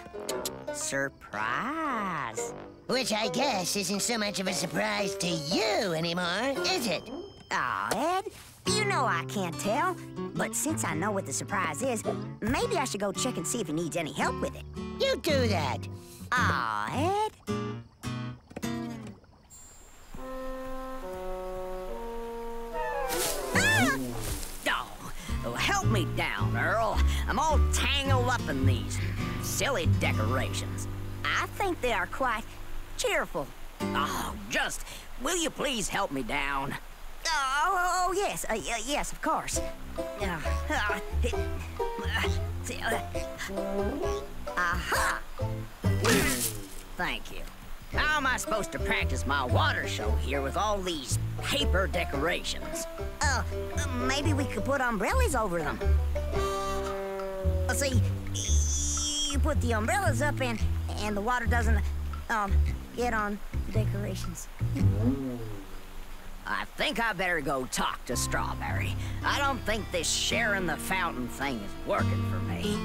surprise. Which I guess isn't so much of a surprise to you anymore, is it? Aw, Ed, you know I can't tell. But since I know what the surprise is, maybe I should go check and see if he needs any help with it. You do that. Aw, Ed. Ah! Oh, help me down, Earl. I'm all tangled up in these silly decorations. I think they are quite cheerful. Oh, just, will you please help me down? Oh, oh, yes, uh, yes, of course. Uh, uh, aha! Thank you. How am I supposed to practice my water show here with all these paper decorations? Uh, maybe we could put umbrellas over them. Uh, see, you put the umbrellas up and and the water doesn't um get on the decorations. I think I better go talk to Strawberry. I don't think this sharing the fountain thing is working for me.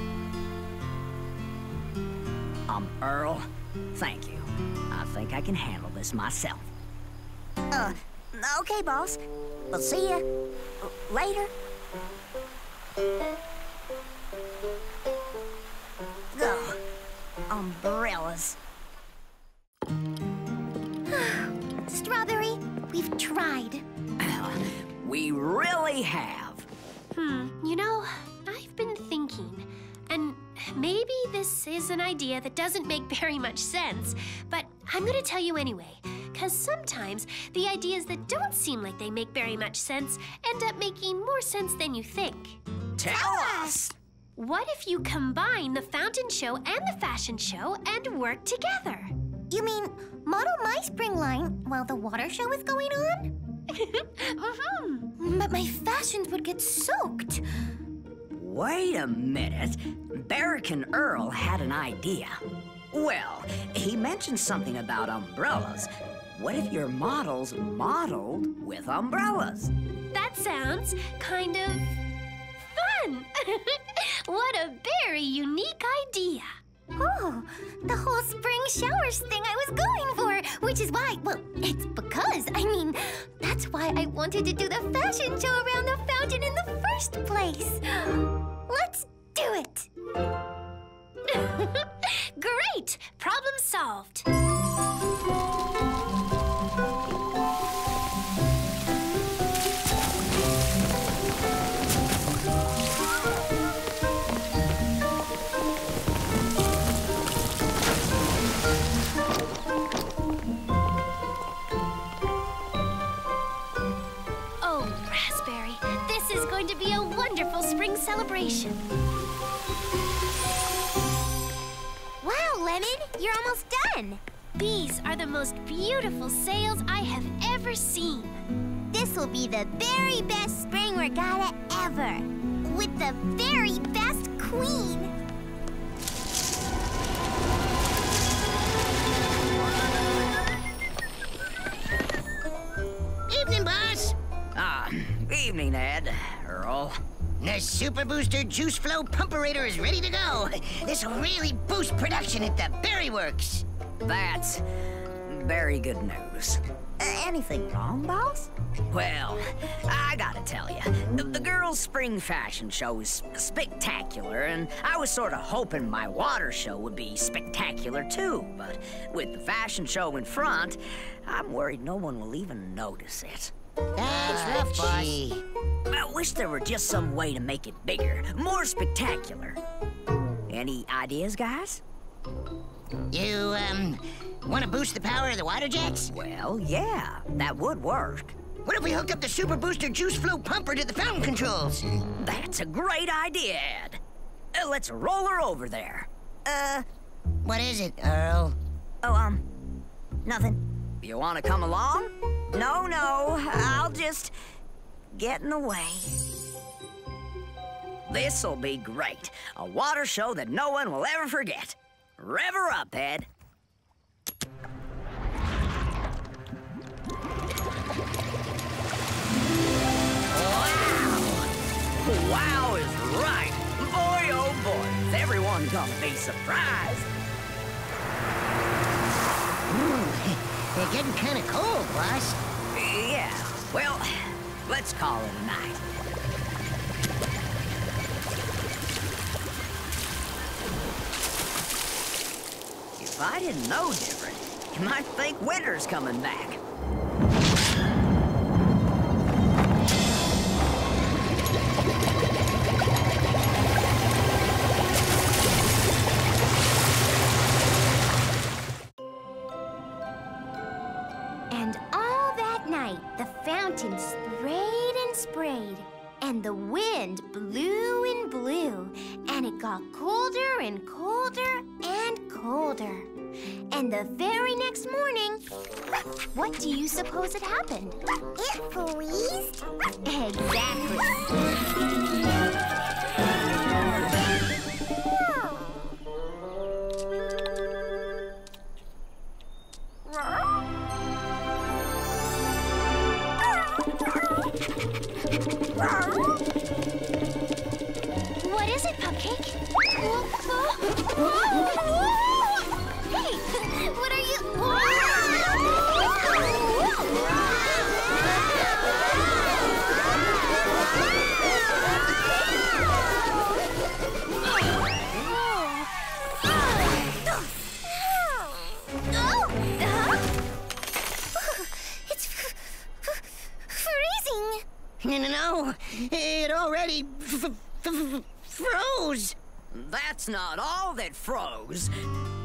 Um, Earl, thank you. I think I can handle this myself. Uh, okay, boss. We'll see ya later. Ugh, umbrellas. Strawberry, we've tried. We really have. Hmm, you know, I've been thinking, and maybe this is an idea that doesn't make very much sense, but I'm gonna tell you anyway, because sometimes the ideas that don't seem like they make very much sense end up making more sense than you think. Tell us! What if you combine the fountain show and the fashion show and work together? You mean model my spring line while the water show is going on? Mhm. But my fashions would get soaked. Wait a minute. Berrykin Earl had an idea. Well, he mentioned something about umbrellas. What if your models modeled with umbrellas? That sounds kind of fun. what a very unique idea. Oh, the whole spring showers thing I was going for, which is why, well, it's because, I mean, that's why I wanted to do the fashion show around the fountain in the first place. Let's do it. Great! Problem solved. Celebration. Wow, Lemon, you're almost done. These are the most beautiful sails I have ever seen. This will be the very best spring regatta ever. With the very best queen. Evening, boss. Ah, evening, Ed. Earl. The Super Booster Juice Flow Pumperator is ready to go. This will really boost production at the Berry Works. That's very good news. Uh, anything wrong, boss? Well, I gotta tell you, the, the girls' spring fashion show is spectacular, and I was sort of hoping my water show would be spectacular too. But with the fashion show in front, I'm worried no one will even notice it. That's rough, boss. Gee. I wish there were just some way to make it bigger, more spectacular. Any ideas, guys? You, um, want to boost the power of the water jets? Well, yeah, that would work. What if we hook up the Super Booster Juice Flow Pumper to the fountain controls? That's a great idea, Ed. Uh, let's roll her over there. Uh, What is it, Earl? oh, um, nothing. You want to come along? No, no, I'll just get in the way. This'll be great. A water show that no one will ever forget. Rev her up, Ed. Wow! Wow is right. Boy, oh boy, is everyone gonna be surprised. They're getting kind of cold, boss. Yeah, well, let's call it a night. If I didn't know different, you might think winter's coming back. Sprayed and the wind blew and blew, and it got colder and colder and colder. And the very next morning, what do you suppose had happened? It freezed? Exactly. Pupcake? Hey, what are you? It's freezing. No, no, no. It already froze! That's not all that froze.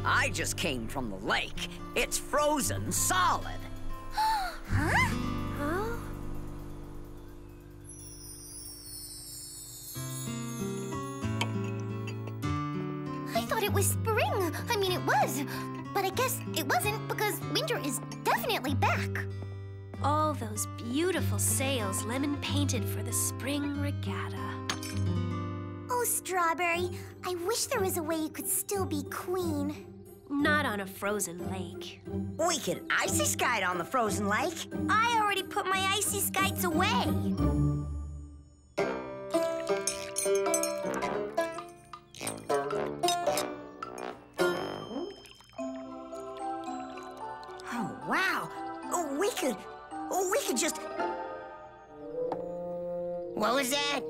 I just came from the lake. It's frozen solid. huh? Huh? I thought it was spring. I mean, it was. But I guess it wasn't because winter is definitely back. All those beautiful sails Lemon painted for the spring regatta. Strawberry, I wish there was a way you could still be queen. Not on a frozen lake. We could icy skate on the frozen lake. I already put my icy skites away. Oh, wow. Oh, we could. Oh, we could just. What was that?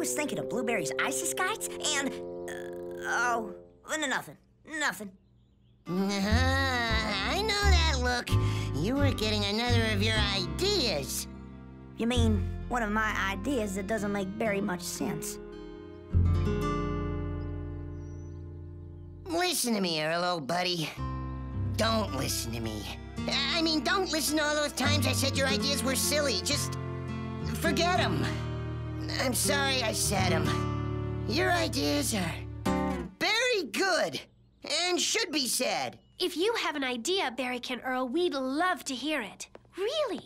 Was thinking of Blueberry's icy skites and. Uh, oh, nothing. Nothing. Uh, I know that look. You were getting another of your ideas. You mean one of my ideas that doesn't make very much sense? Listen to me, Earl, old buddy. Don't listen to me. I mean, don't listen to all those times I said your ideas were silly. Just forget them. I'm sorry I said them. Your ideas are very good and should be said. If you have an idea, Berrykin Earl, we'd love to hear it. Really.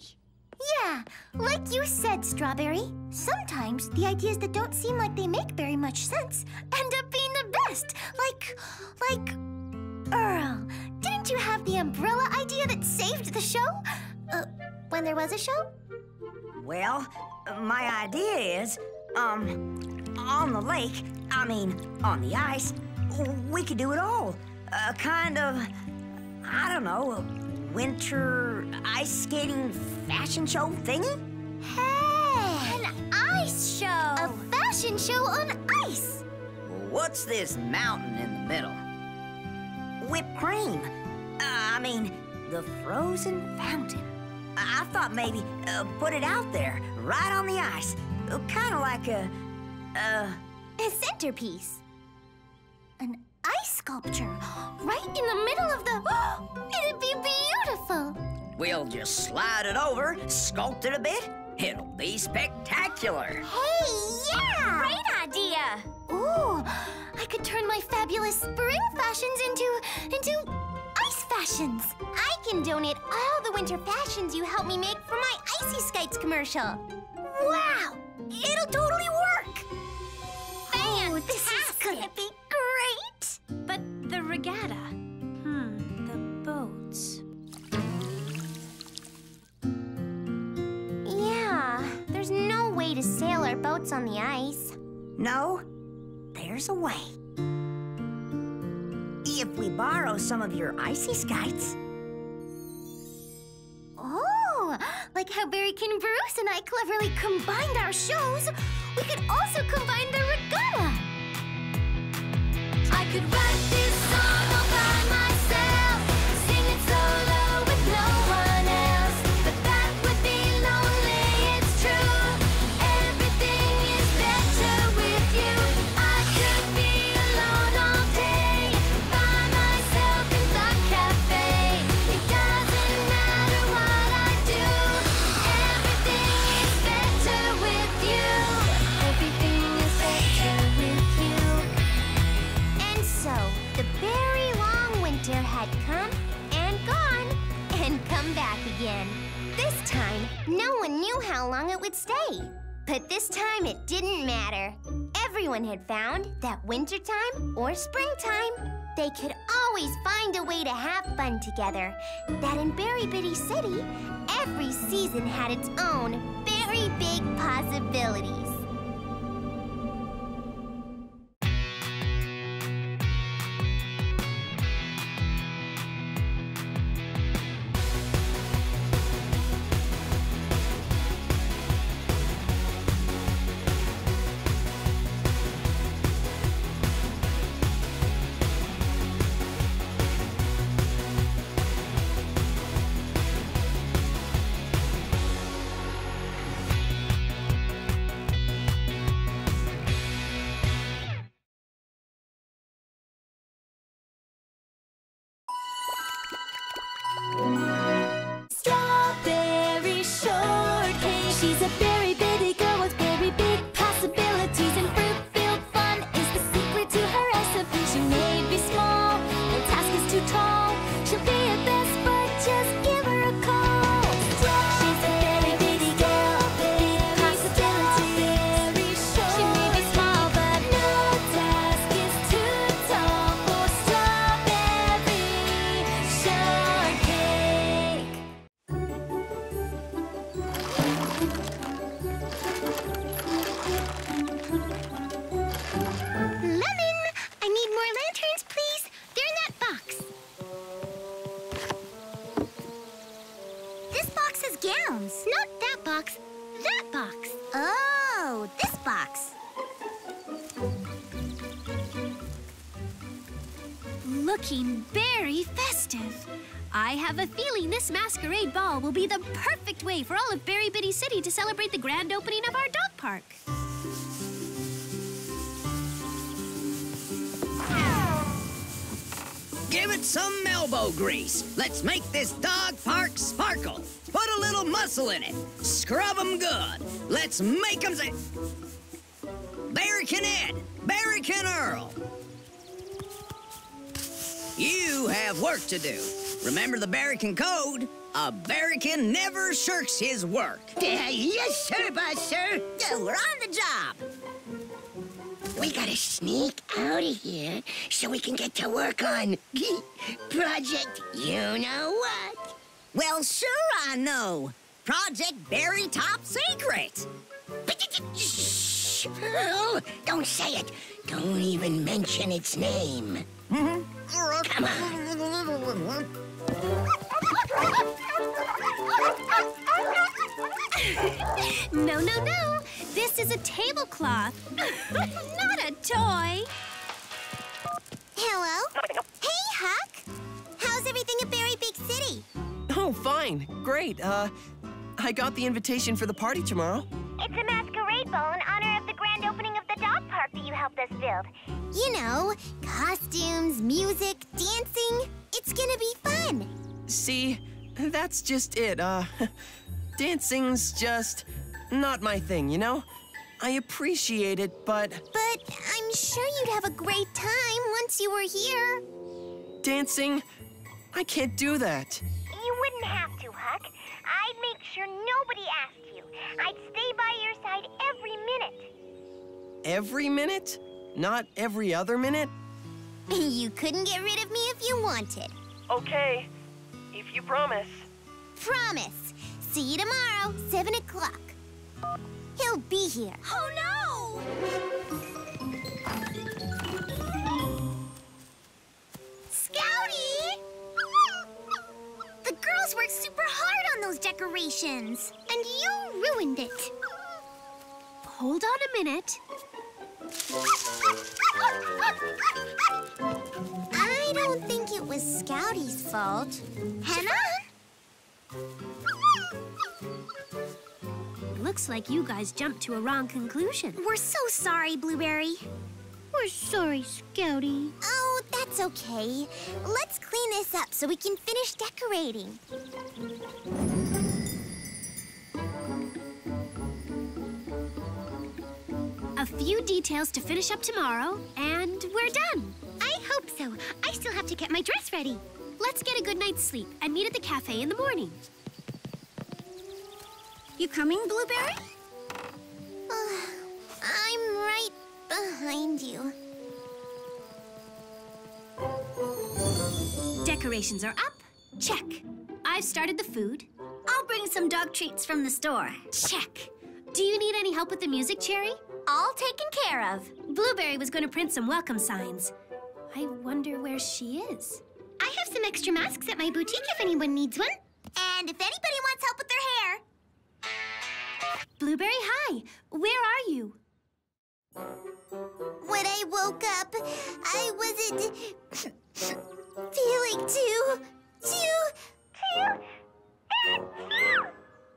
Yeah, like you said, Strawberry. Sometimes the ideas that don't seem like they make very much sense end up being the best. Like, like, Earl, didn't you have the umbrella idea that saved the show? Uh, when there was a show? Well, my idea is, um, on the lake, I mean, on the ice, we could do it all. A kind of, I don't know, a winter ice skating fashion show thingy? Hey! An ice show! A fashion show on ice! What's this mountain in the middle? Whipped cream. Uh, I mean, the frozen fountain. I, thought maybe uh, put it out there, right on the ice. Kind of like a, uh, A centerpiece. An ice sculpture right in the middle of the. It'd be beautiful! we'll just slide it over, sculpt it a bit. It'll be spectacular. Hey, yeah! Great idea! Ooh, I could turn my fabulous spring fashions into into fashions. I can donate all the winter fashions you helped me make for my Icy Skites commercial. Wow, it'll totally work. Fantastic! this is gonna be great. But the regatta. Hmm, the boats. Yeah, there's no way to sail our boats on the ice. No, there's a way. If we borrow some of your icy skites, Oh, like how Berrykin Bruce and I cleverly combined our shows, we could also combine the regatta. I could write this song all how long it would stay. But this time, it didn't matter. Everyone had found that wintertime or springtime, they could always find a way to have fun together. That in Berry Bitty City, every season had its own very big possibilities. This masquerade ball will be the perfect way for all of Berry Bitty City to celebrate the grand opening of our dog park. Give it some elbow grease. Let's make this dog park sparkle. Put a little muscle in it. Scrub 'em good. Let's make 'em say... Berrykin Ed, Berrykin Earl. You have work to do. Remember the Berrykin Code? A Berrykin never shirks his work. Uh, yes, sir, boss, sir. Yeah, we're on the job. We gotta sneak out of here so we can get to work on Project You Know What. Well, sure I know. Project Barry Top Secret. Shh, Pearl, don't say it. Don't even mention its name. Come on. No, no, no. This is a tablecloth, not a toy. Hello? Hey, Huck! How's everything at Berry Bitty City? Oh, fine. Great. Uh, I got the invitation for the party tomorrow. It's a masquerade ball in honor of the grand opening of park that you helped us build. You know, costumes, music, dancing. It's gonna be fun. See, that's just it. Uh, dancing's just not my thing, you know? I appreciate it, but But I'm sure you'd have a great time once you were here. dancing, I can't do that. You wouldn't have to, Huck. I'd make sure nobody asked you. I'd stay by your side every minute. Every minute? Not every other minute? you couldn't get rid of me if you wanted. Okay, if you promise. Promise. See you tomorrow, 7 o'clock. He'll be here. Oh, no! Scouty! The girls worked super hard on those decorations, and you ruined it. Hold on a minute. I don't think it was Scouty's fault. Henna? Looks like you guys jumped to a wrong conclusion. We're so sorry, Blueberry. We're sorry, Scouty. Oh, that's okay. Let's clean this up so we can finish decorating. A few details to finish up tomorrow, and we're done. I hope so. I still have to get my dress ready. Let's get a good night's sleep and meet at the cafe in the morning. You coming, Blueberry? I'm right behind you. Decorations are up. Check. I've started the food. I'll bring some dog treats from the store. Check. Do you need any help with the music, Cherry? All taken care of. Blueberry was going to print some welcome signs. I wonder where she is. I have some extra masks at my boutique if anyone needs one. And if anybody wants help with their hair. Blueberry, hi. Where are you? When I woke up, I wasn't feeling too, too, too.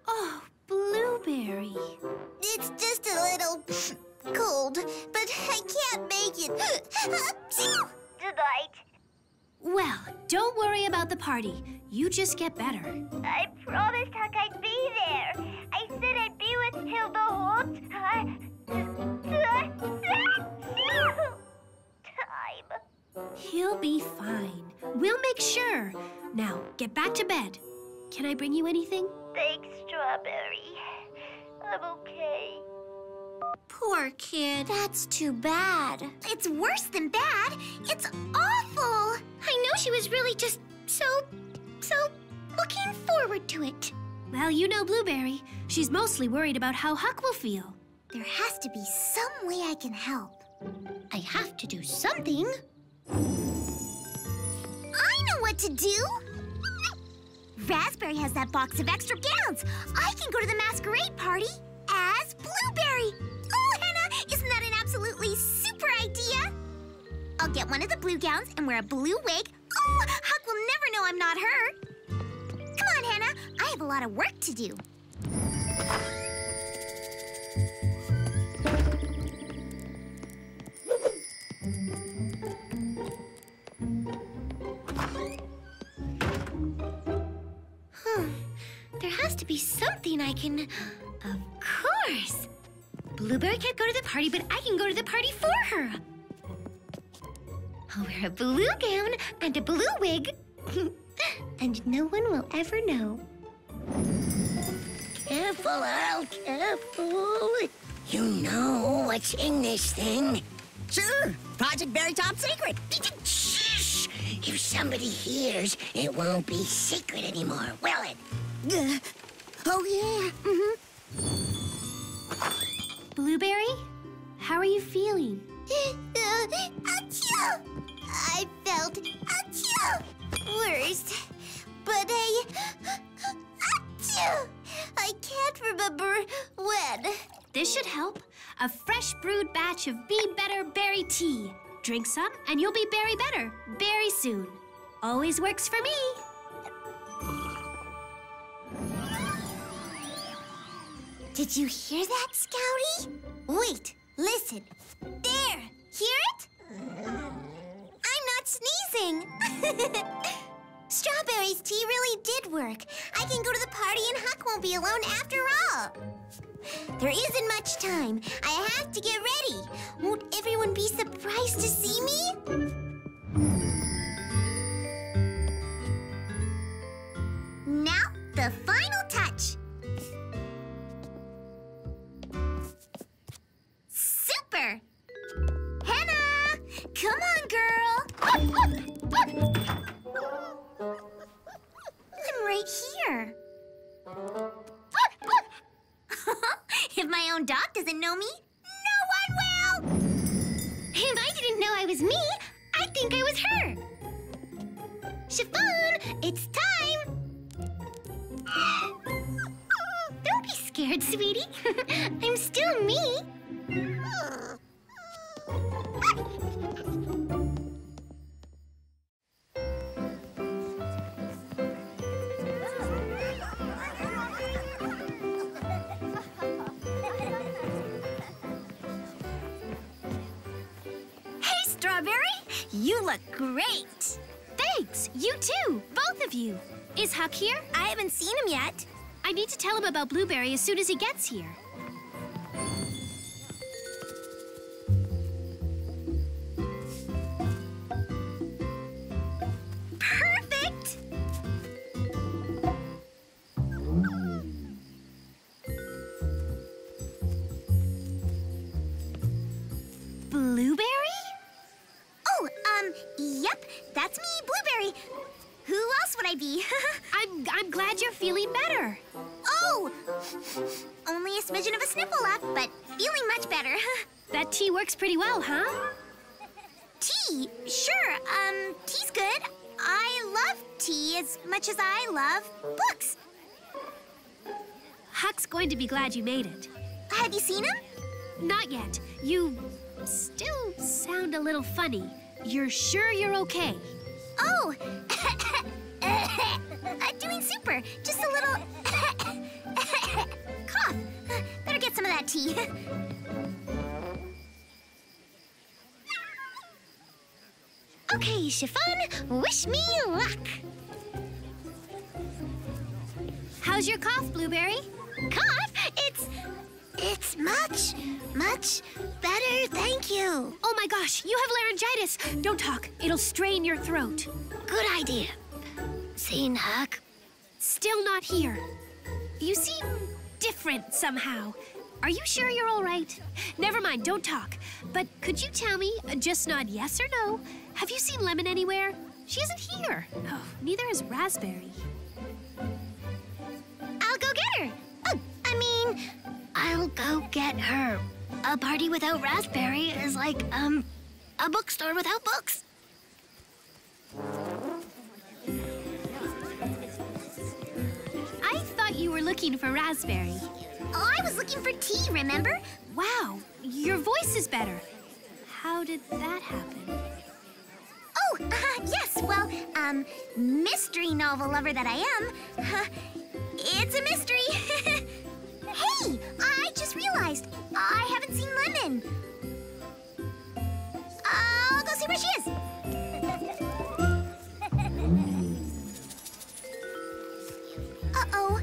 Oh, Blueberry. It's just a little cold, but I can't make it. Delight. Well, don't worry about the party. You just get better. I promised Huck I'd be there. I said I'd be with him the whole time. Time. He'll be fine. We'll make sure. Now, get back to bed. Can I bring you anything? Thanks, Strawberry. I'm okay. Poor kid. That's too bad. It's worse than bad. It's awful. I know she was really just so, so looking forward to it. Well, you know Blueberry. She's mostly worried about how Huck will feel. There has to be some way I can help. I have to do something. I know what to do. Raspberry has that box of extra gowns. I can go to the masquerade party as Blueberry. Oh, Hannah, isn't that an absolutely super idea? I'll get one of the blue gowns and wear a blue wig. Oh, Huck will never know I'm not her. Come on, Hannah. I have a lot of work to do. To be something I can... Of course! Blueberry can't go to the party, but I can go to the party for her. I'll wear a blue gown and a blue wig. and no one will ever know. Careful, Earl, careful. You know what's in this thing? Sure, Project Berry Top Secret. Shh! If somebody hears, it won't be secret anymore, will it? Uh, oh, yeah. Mm-hmm. Blueberry, how are you feeling? achoo! I felt achoo! Worse. But I... Achoo! I can't remember when. This should help. A fresh brewed batch of Be Better Berry Tea. Drink some, and you'll be very better very soon. Always works for me. Did you hear that, Scouty? Wait, listen. There! Hear it? I'm not sneezing. Strawberry's tea really did work. I can go to the party and Huck won't be alone after all. There isn't much time. I have to get ready. Won't everyone be surprised to see me? About Blueberry as soon as he gets here. Be glad you made it. Have you seen him? Not yet. You still sound a little funny. You're sure you're okay? Oh! uh, doing super. Just a little cough. Better get some of that tea. okay, Chiffon, wish me luck. How's your cough, Blueberry? Cough? It's. It's much, much better, thank you. Oh my gosh, you have laryngitis. Don't talk. It'll strain your throat. Good idea. Seen Huck? Still not here. You seem different somehow. Are you sure you're all right? Never mind, don't talk. But could you tell me, uh, just nod yes or no, have you seen Lemon anywhere? She isn't here. Oh, neither is Raspberry. I'll go get her. I mean, I'll go get her. A party without Raspberry is like, um, a bookstore without books. I thought you were looking for Raspberry. Oh, I was looking for tea, remember? Wow, your voice is better. How did that happen? Oh, uh, yes, well, um, mystery novel lover that I am, uh, it's a mystery. hey, I just realized I haven't seen Lemon. I'll go see where she is. Uh-oh.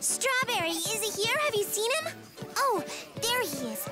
Strawberry, is he here? Have you seen him? Oh, there he is.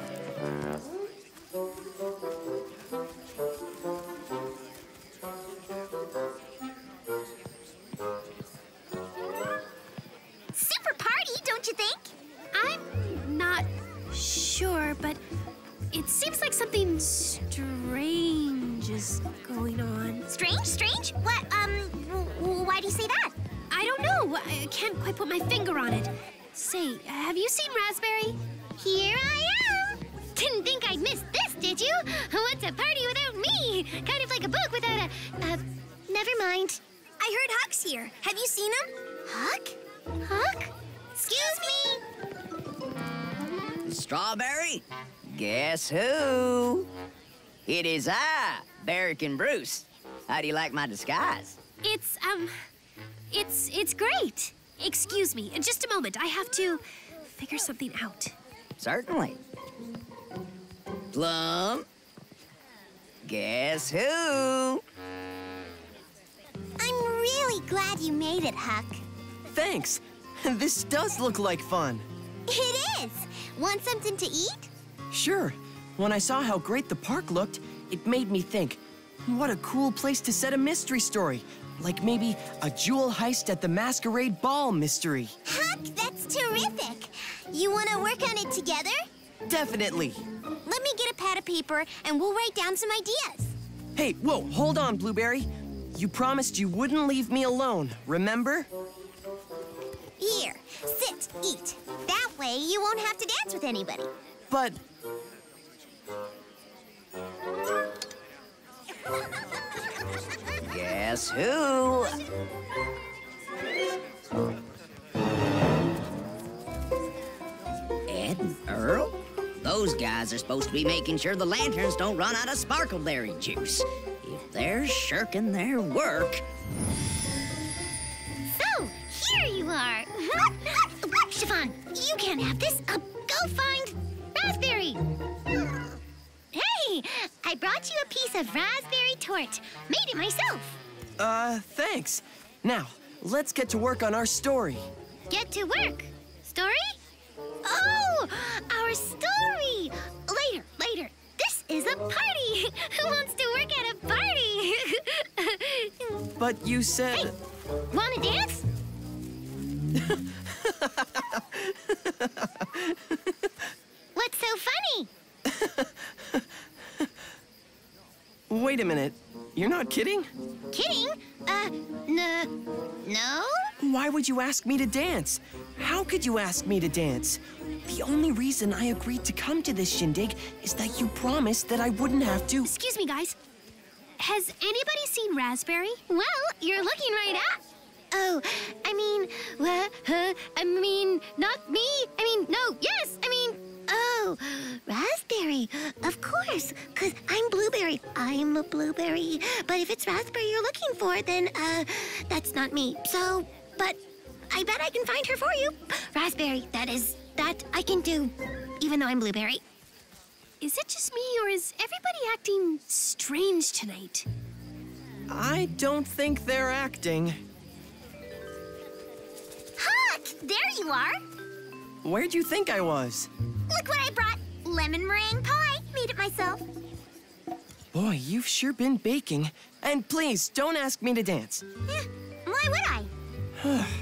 Strawberry? Guess who? It is I, Berrykin Bruce. How do you like my disguise? It's, um, it's, it's great. Excuse me, just a moment. I have to figure something out. Certainly. Plum? Guess who? I'm really glad you made it, Huck. Thanks. This does look like fun. It is. Want something to eat? Sure. When I saw how great the park looked, it made me think, what a cool place to set a mystery story. Like maybe a jewel heist at the Masquerade Ball mystery. Huck, that's terrific. You want to work on it together? Definitely. Let me get a pad of paper and we'll write down some ideas. Hey, whoa, hold on, Blueberry. You promised you wouldn't leave me alone, remember? Here, sit, eat. That way you won't have to dance with anybody. But Guess who? Ed and Earl? Those guys are supposed to be making sure the lanterns don't run out of sparkleberry juice. If they're shirking their work, here you are. Chiffon, you can't have this. Uh, go find Raspberry. Hey, I brought you a piece of raspberry torte. Made it myself. Uh, thanks. Now, let's get to work on our story. Get to work. Story? Oh, our story. Later, later. This is a party. Who wants to work at a party? But you said. Hey, Want to dance? What's so funny? Wait a minute. You're not kidding? Kidding? Uh, n- no? Why would you ask me to dance? How could you ask me to dance? The only reason I agreed to come to this shindig is that you promised that I wouldn't have to. Excuse me, guys. Has anybody seen Raspberry? Well, you're looking right at. Oh, I mean, uh, uh, I mean, not me. I mean, no, yes, I mean, oh, raspberry. Of course, because I'm blueberry. I'm a blueberry. But if it's raspberry you're looking for, then, uh, that's not me. So, but I bet I can find her for you. Raspberry, that is, that I can do, even though I'm blueberry. Is it just me, or is everybody acting strange tonight? I don't think they're acting. Huck, there you are. Where'd you think I was? Look what I brought. Lemon meringue pie. Made it myself. Boy, you've sure been baking. And please, don't ask me to dance. Eh, why would I?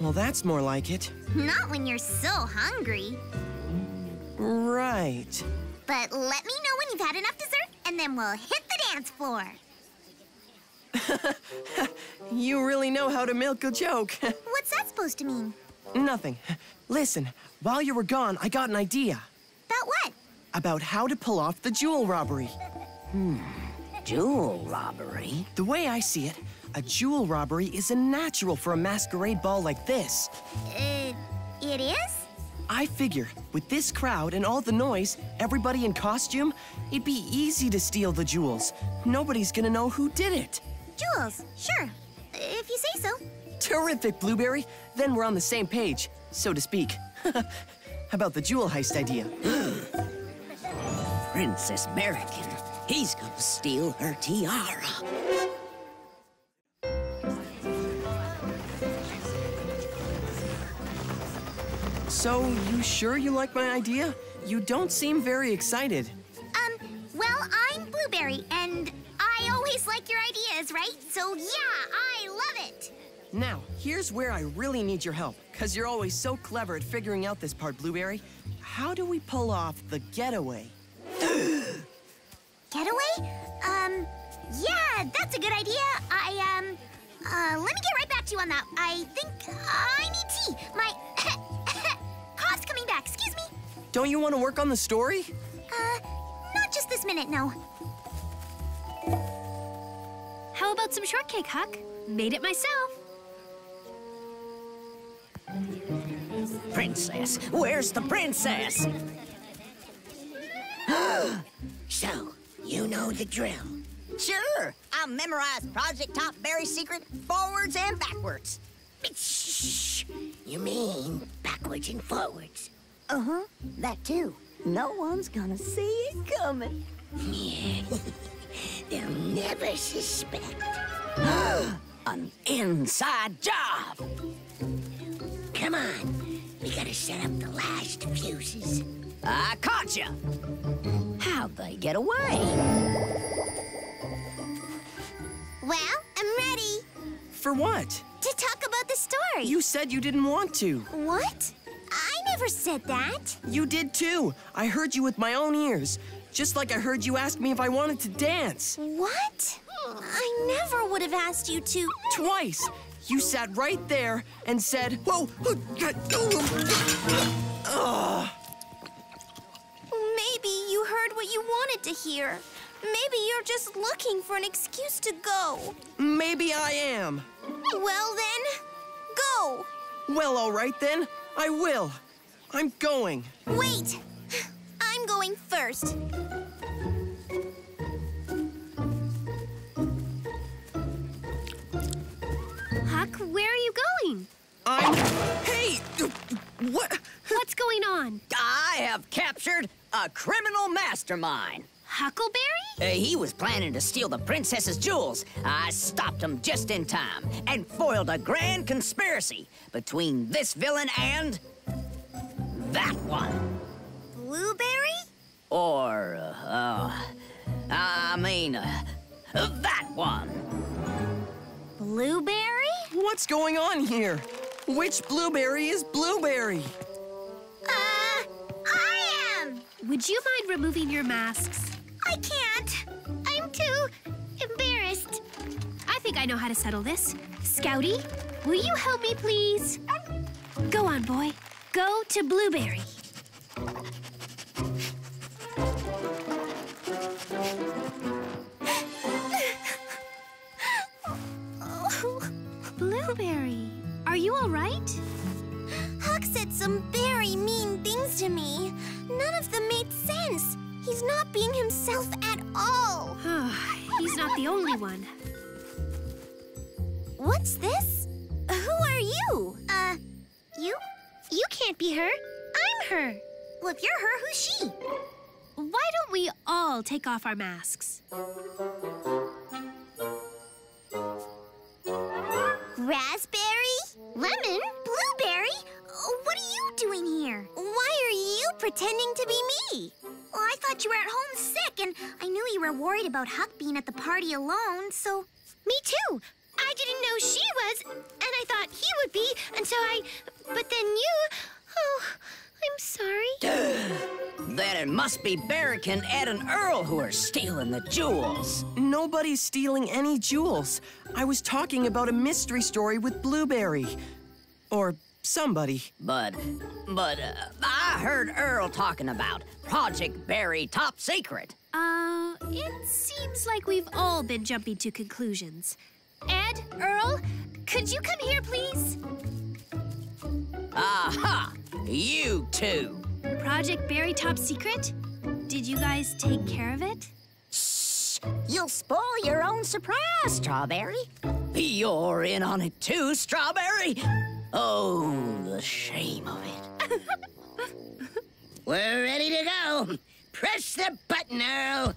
Well, that's more like it. Not when you're so hungry. Right. But let me know when you've had enough dessert, and then we'll hit the dance floor. You really know how to milk a joke. What's that supposed to mean? Nothing. Listen, while you were gone, I got an idea About what? about how to pull off the jewel robbery. Hmm, jewel robbery. The way I see it, a jewel robbery is a natural for a masquerade ball like this. Uh, it is? I figure with this crowd and all the noise, everybody in costume, it'd be easy to steal the jewels. Nobody's gonna know who did it. Jewels, sure. If you say so. Terrific, Blueberry. Then we're on the same page, so to speak. How about the jewel heist idea? Princess Berrykin. He's gonna steal her tiara. So, you sure you like my idea? You don't seem very excited. Um, well, I'm Blueberry, and I always like your ideas, right? So yeah, I love it. Now, here's where I really need your help, because you're always so clever at figuring out this part, Blueberry. How do we pull off the getaway? Getaway? Um, yeah, that's a good idea. I, um, uh, let me get right back to you on that. I think I need tea. My cough's coming back. Excuse me. Don't you want to work on the story? Uh, not just this minute, no. How about some shortcake, Huck? Made it myself. Princess, where's the princess? So, you know the drill. Sure, I memorized Project Top Berry Secret forwards and backwards. Shh. You mean backwards and forwards? Uh-huh, that too. No one's gonna see it coming. Yeah. They'll never suspect. An inside job. Come on. We gotta set up the last fuses. I caught you. How'd they get away? Well, I'm ready For what? to talk about the story. You said you didn't want to. What? I never said that. You did too. I heard you with my own ears. Just like I heard you ask me if I wanted to dance. What? I never would have asked you to. Twice. You sat right there and said, Whoa! Ugh. Maybe you heard what you wanted to hear. Maybe you're just looking for an excuse to go. Maybe I am. Well then, go. Well, all right then. I will. I'm going. Wait. I'm going first. Huck, where are you going? I'm. Hey! What? What's going on? I have captured a criminal mastermind. Huckleberry? Uh, he was planning to steal the princess's jewels. I stopped him just in time and foiled a grand conspiracy between this villain and that one. Blueberry? Or, uh, uh I mean, uh, that one. Blueberry? What's going on here? Which blueberry is blueberry? Uh, I am. Would you mind removing your masks? I can't. I'm too embarrassed. I think I know how to settle this. Scouty, will you help me, please? Go on, boy. Go to Blueberry. Blueberry, are you all right? Huck said some very mean things to me. None of them made sense. He's not being himself at all. He's not the only one. What's this? Who are you? Uh, you? You can't be her. I'm her. Well, if you're her, who's she? Why don't we all take off our masks? Raspberry? Lemon? Blueberry? What are you doing here? Why are you pretending to be me? Well, I thought you were at home sick, and I knew you were worried about Huck being at the party alone, so. Me too! I didn't know she was, and I thought he would be, and so I. But then you. Oh, I'm sorry. Then it must be Berrykin, Ed, and Earl who are stealing the jewels. Nobody's stealing any jewels. I was talking about a mystery story with Blueberry. Or somebody. But, but, uh, I heard Earl talking about Project Berry Top Secret. Uh, it seems like we've all been jumping to conclusions. Ed, Earl, could you come here, please? Aha! You too. Project Berry Top Secret? Did you guys take care of it? Shh! You'll spoil your own surprise, Strawberry. You're in on it too, Strawberry. Oh, the shame of it. We're ready to go. Press the button, Earl.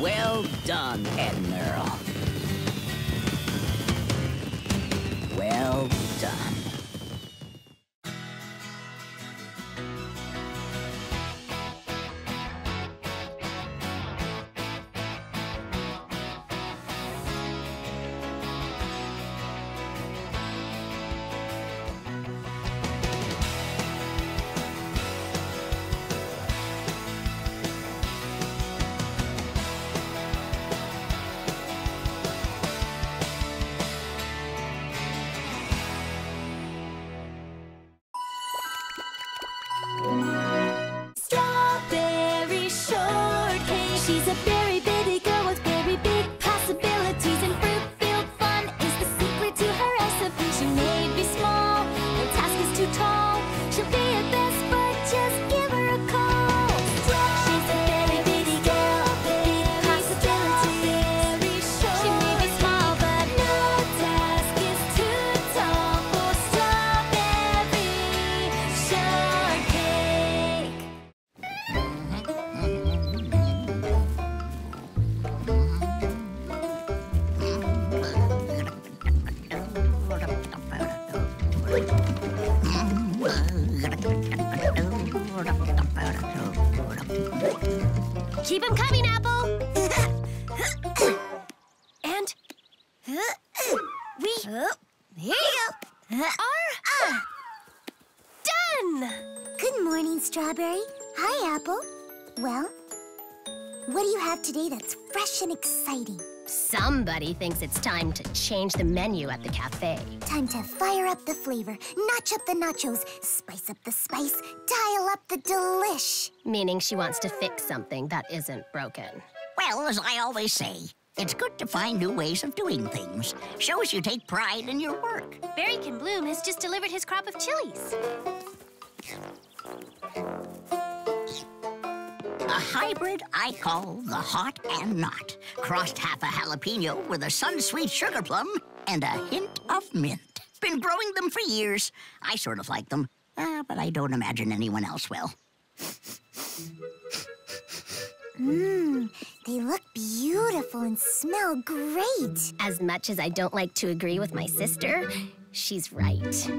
Well done, Earl. Well done. Today that's fresh and exciting? Somebody thinks it's time to change the menu at the cafe. Time to fire up the flavor, notch up the nachos, spice up the spice, dial up the delish. Meaning she wants to fix something that isn't broken. Well, as I always say, it's good to find new ways of doing things. Shows you take pride in your work. Berrykin Bloom has just delivered his crop of chilies. A hybrid I call the hot and not. Crossed half a jalapeno with a sun-sweet sugar plum and a hint of mint. Been growing them for years. I sort of like them, uh, but I don't imagine anyone else will. Mmm, they look beautiful and smell great. As much as I don't like to agree with my sister, she's right.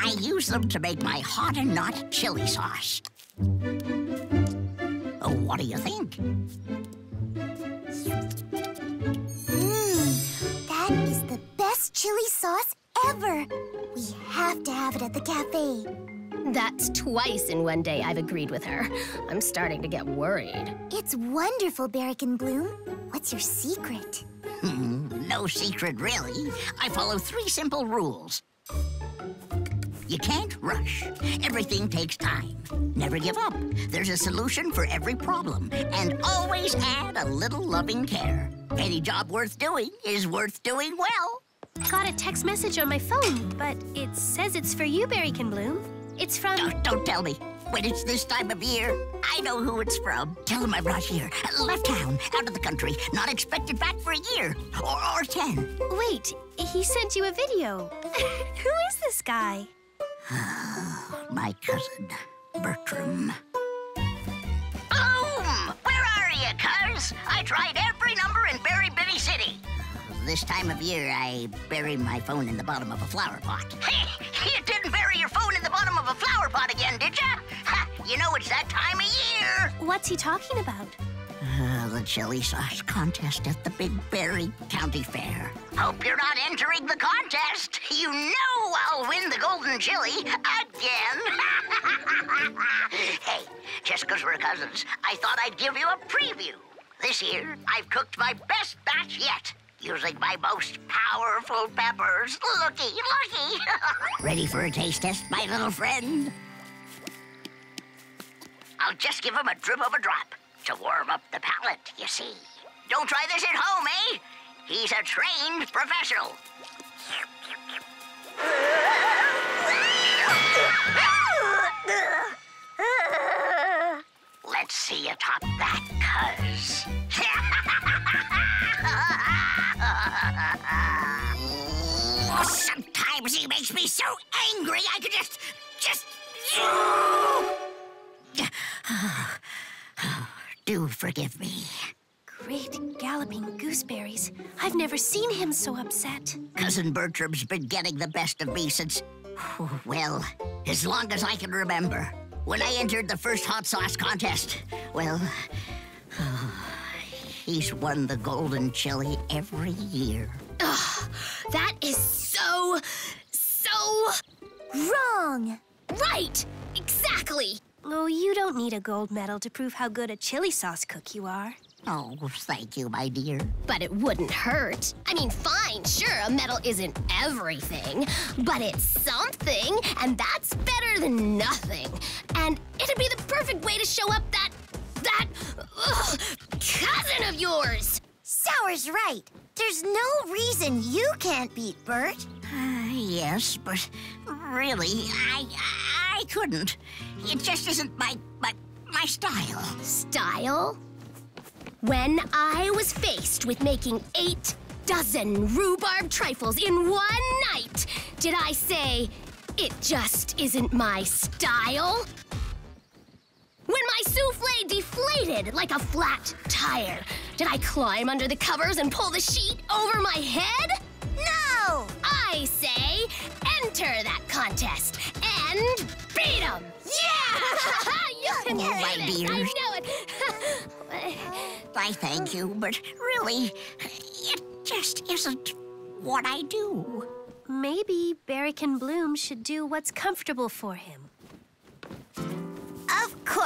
I use them to make my hot and not chili sauce. Oh, what do you think? Mmm, that is the best chili sauce ever. We have to have it at the cafe. That's twice in one day I've agreed with her. I'm starting to get worried. It's wonderful, Berrykin Bloom. What's your secret? Hmm, no secret, really. I follow three simple rules. You can't rush. Everything takes time. Never give up. There's a solution for every problem. And always add a little loving care. Any job worth doing is worth doing well. Got a text message on my phone, but it says it's for you, Berrykin Bloom. It's from. Don't, don't tell me. When it's this time of year, I know who it's from. Tell him I'm not here. Left town, out of the country, not expected back for a year. Or, or ten. Wait, he sent you a video. Who is this guy? My cousin, Bertram. Bloom! Where are you, cuz? I tried every number in Berry Bitty City. This time of year, I bury my phone in the bottom of a flower pot. Hey, you didn't bury your phone in the bottom of a flower pot again, did ya? You know it's that time of year. What's he talking about? Uh, the chili sauce contest at the Big Berry County Fair. Hope you're not entering the contest. You know I'll win the golden chili again. hey, just 'cause we're cousins, I thought I'd give you a preview. This year, I've cooked my best batch yet, using my most powerful peppers. Looky, looky. Ready for a taste test, my little friend? I'll just give him a drip of a drop. To warm up the palate, you see. Don't try this at home, eh? He's a trained professional. Let's see you top that, cuz. Sometimes he makes me so angry I could just, just. Do forgive me. Great galloping gooseberries. I've never seen him so upset. Cousin Bertram's been getting the best of me since, well, as long as I can remember. When I entered the first hot sauce contest, well, he's won the golden chili every year. Ugh, that is so, so Wrong! right. Exactly. Oh, you don't need a gold medal to prove how good a chili sauce cook you are. Oh, thank you, my dear. But it wouldn't hurt. I mean, fine, sure, a medal isn't everything, but it's something, and that's better than nothing. And it'd be the perfect way to show up that. that. ugh, cousin of yours! Sour's right. There's no reason you can't beat Bert. Uh, yes, but really, I I couldn't. It just isn't my my my style. Style? When I was faced with making eight dozen rhubarb trifles in one night, did I say, it just isn't my style? When my souffle deflated like a flat tire, did I climb under the covers and pull the sheet over my head? No! I say, enter that contest and beat 'em! Yeah! you can Oh, do my this. dear. I know it. I thank you, but really, it just isn't what I do. Maybe Berrykin Bloom should do what's comfortable for him.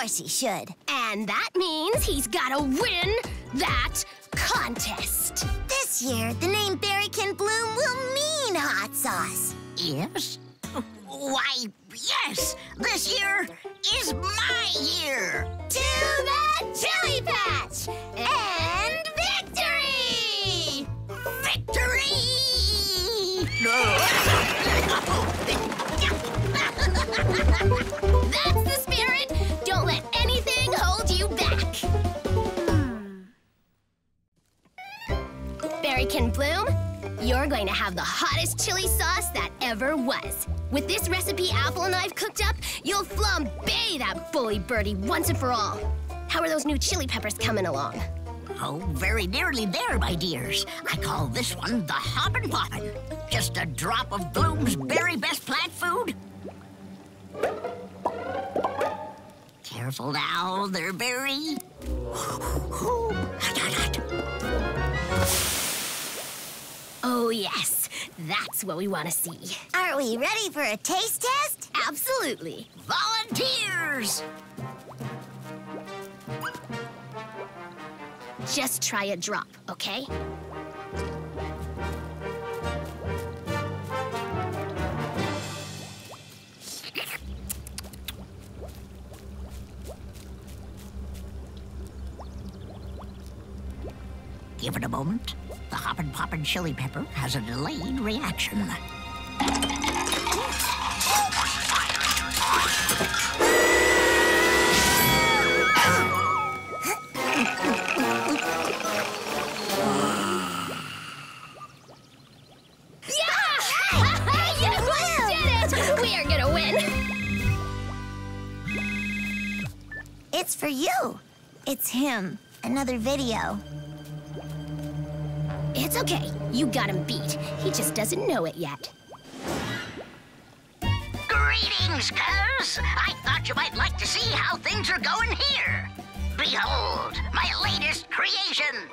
Of course he should. And that means he's gotta win that contest. This year, the name Berrykin Bloom will mean hot sauce. Yes? Why, yes! This year is my year! To the chili patch! And victory! Victory! That's the spirit! Don't let anything hold you back! Berrykin Bloom, you're going to have the hottest chili sauce that ever was. With this recipe Apple and I've cooked up, you'll flambe that bully birdie once and for all. How are those new chili peppers coming along? Oh, very nearly there, my dears. I call this one the Hoppin' Poppin'. Just a drop of Bloom's very best plant food. Careful now, they're very. Oh, yes. That's what we want to see. Are we ready for a taste test? Absolutely. Volunteers! Just try a drop, okay? Give it a moment. The Hoppin' Poppin' chili pepper has a delayed reaction. Yeah! yes, we did it! We are gonna win! It's for you. It's him. Another video. It's okay. You got him beat. He just doesn't know it yet. Greetings, cuz! I thought you might like to see how things are going here. Behold, my latest creation!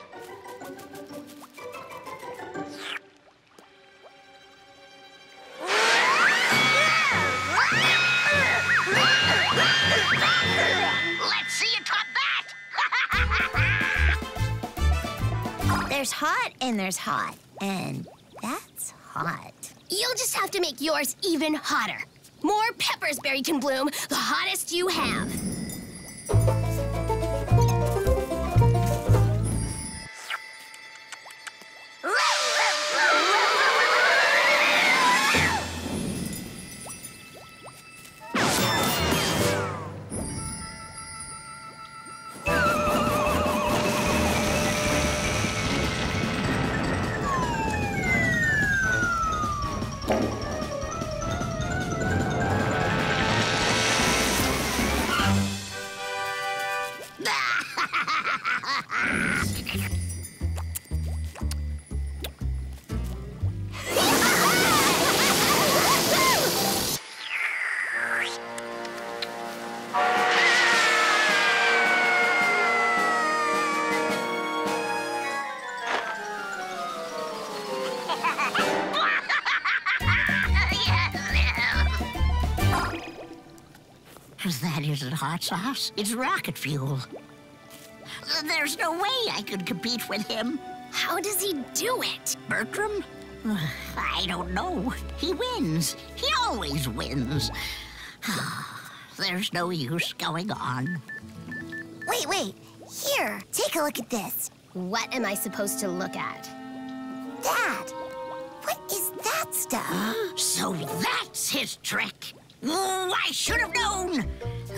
There's hot and there's hot. And that's hot. You'll just have to make yours even hotter. More peppers, Berrykin Bloom. The hottest you have. Sauce. It's rocket fuel. There's no way I could compete with him. How does he do it? Bertram? I don't know. He wins. He always wins. There's no use going on. Wait, wait. Here, take a look at this. What am I supposed to look at? That. What is that stuff? so that's his trick. Oh, I should have known.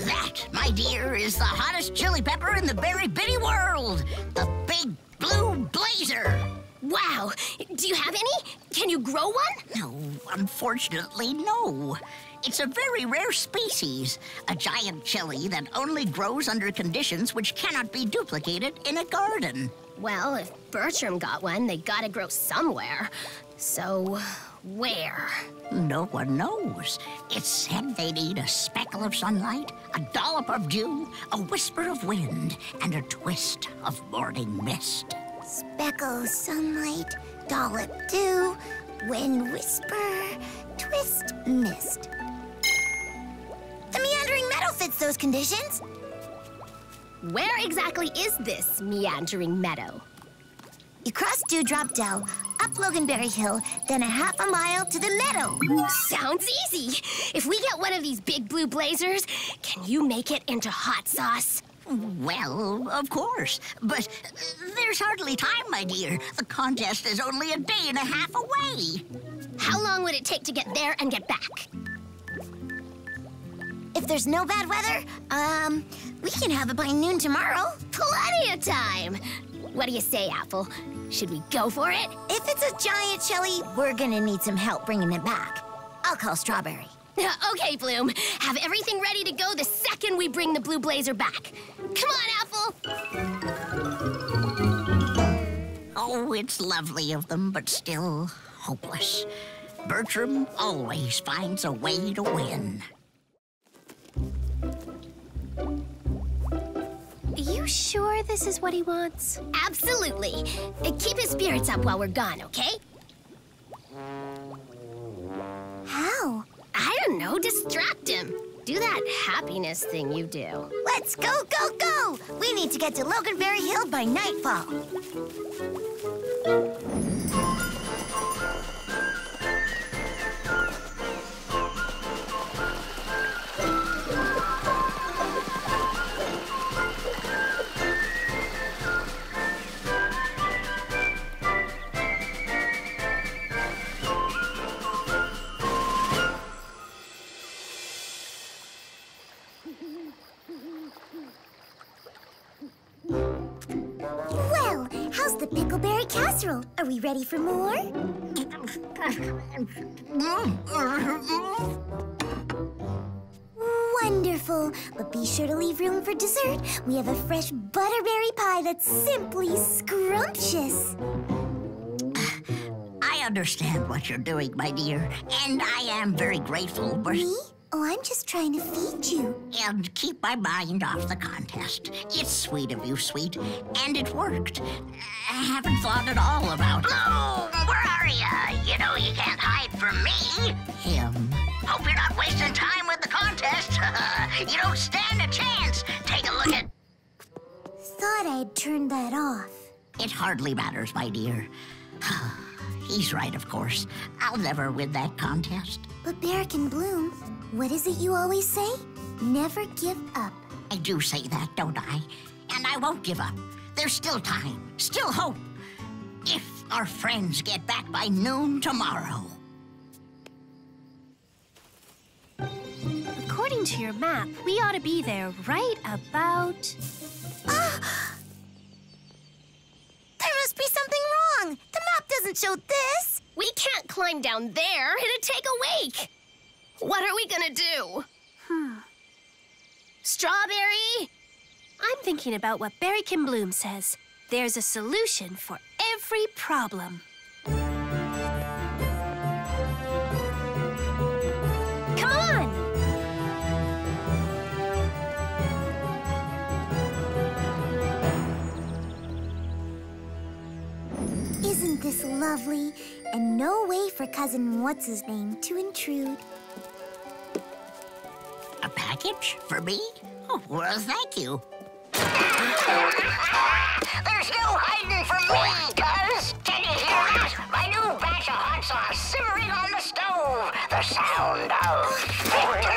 That, my dear, is the hottest chili pepper in the berry bitty world. The big blue blazer. Wow. Do you have any? Can you grow one? No, unfortunately, no. It's a very rare species, a giant chili that only grows under conditions which cannot be duplicated in a garden. Well, if Bertram got one, they gotta grow somewhere. So, where? No one knows. It's said they need a speckle of sunlight, a dollop of dew, a whisper of wind, and a twist of morning mist. Speckle, sunlight, dollop dew, wind whisper, twist mist. The meandering meadow fits those conditions. Where exactly is this meandering meadow? You cross Dewdrop Dell, up Loganberry Hill, then a half a mile to the meadow. Sounds easy. If we get one of these big blue blazers, can you make it into hot sauce? Well, of course. But there's hardly time, my dear. The contest is only a day and a half away. How long would it take to get there and get back? If there's no bad weather, um, we can have it by noon tomorrow. Plenty of time. What do you say, Apple? Should we go for it? If it's a giant chili, we're gonna need some help bringing it back. I'll call Strawberry. okay, Bloom. Have everything ready to go the second we bring the blue blazer back. Come on, Apple! Oh, it's lovely of them, but still hopeless. Bertram always finds a way to win. Are you sure this is what he wants? Absolutely. Uh, Keep his spirits up while we're gone, okay? How? I don't know. Distract him. Do that happiness thing you do. Let's go, go, go! We need to get to Loganberry Hill by nightfall. Ready for more? Wonderful. But be sure to leave room for dessert. We have a fresh butterberry pie that's simply scrumptious. I understand what you're doing, my dear, and I am very grateful, but... Me? Oh, I'm just trying to feed you. And keep my mind off the contest. It's sweet of you, sweet, and it worked. I haven't thought at all about... Oh, where are you? You know you can't hide from me. Him. Hope you're not wasting time with the contest. you don't stand a chance. Take a look at... Thought I'd turned that off. It hardly matters, my dear. He's right, of course. I'll never win that contest. But Berrykin Bloom, what is it you always say? Never give up. I do say that, don't I? And I won't give up. There's still time, still hope. If our friends get back by noon tomorrow. According to your map, we ought to be there right about... Ah! There must be something wrong. The map doesn't show this. We can't climb down there. It'd take a week. What are we gonna do? Hmm. Strawberry? I'm thinking about what Berrykin Bloom says. There's a solution for every problem. Come on! Isn't this lovely? And no way for cousin what's his name to intrude. Package for me? Oh, well, thank you. There's no hiding from me! Can you hear that? My new batch of hot sauce simmering on the stove! The sound of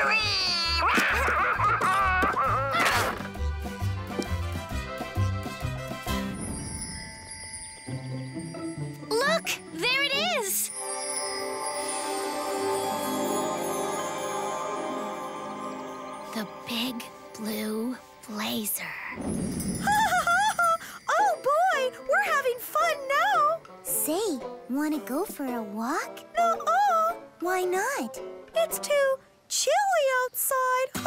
It's too chilly outside.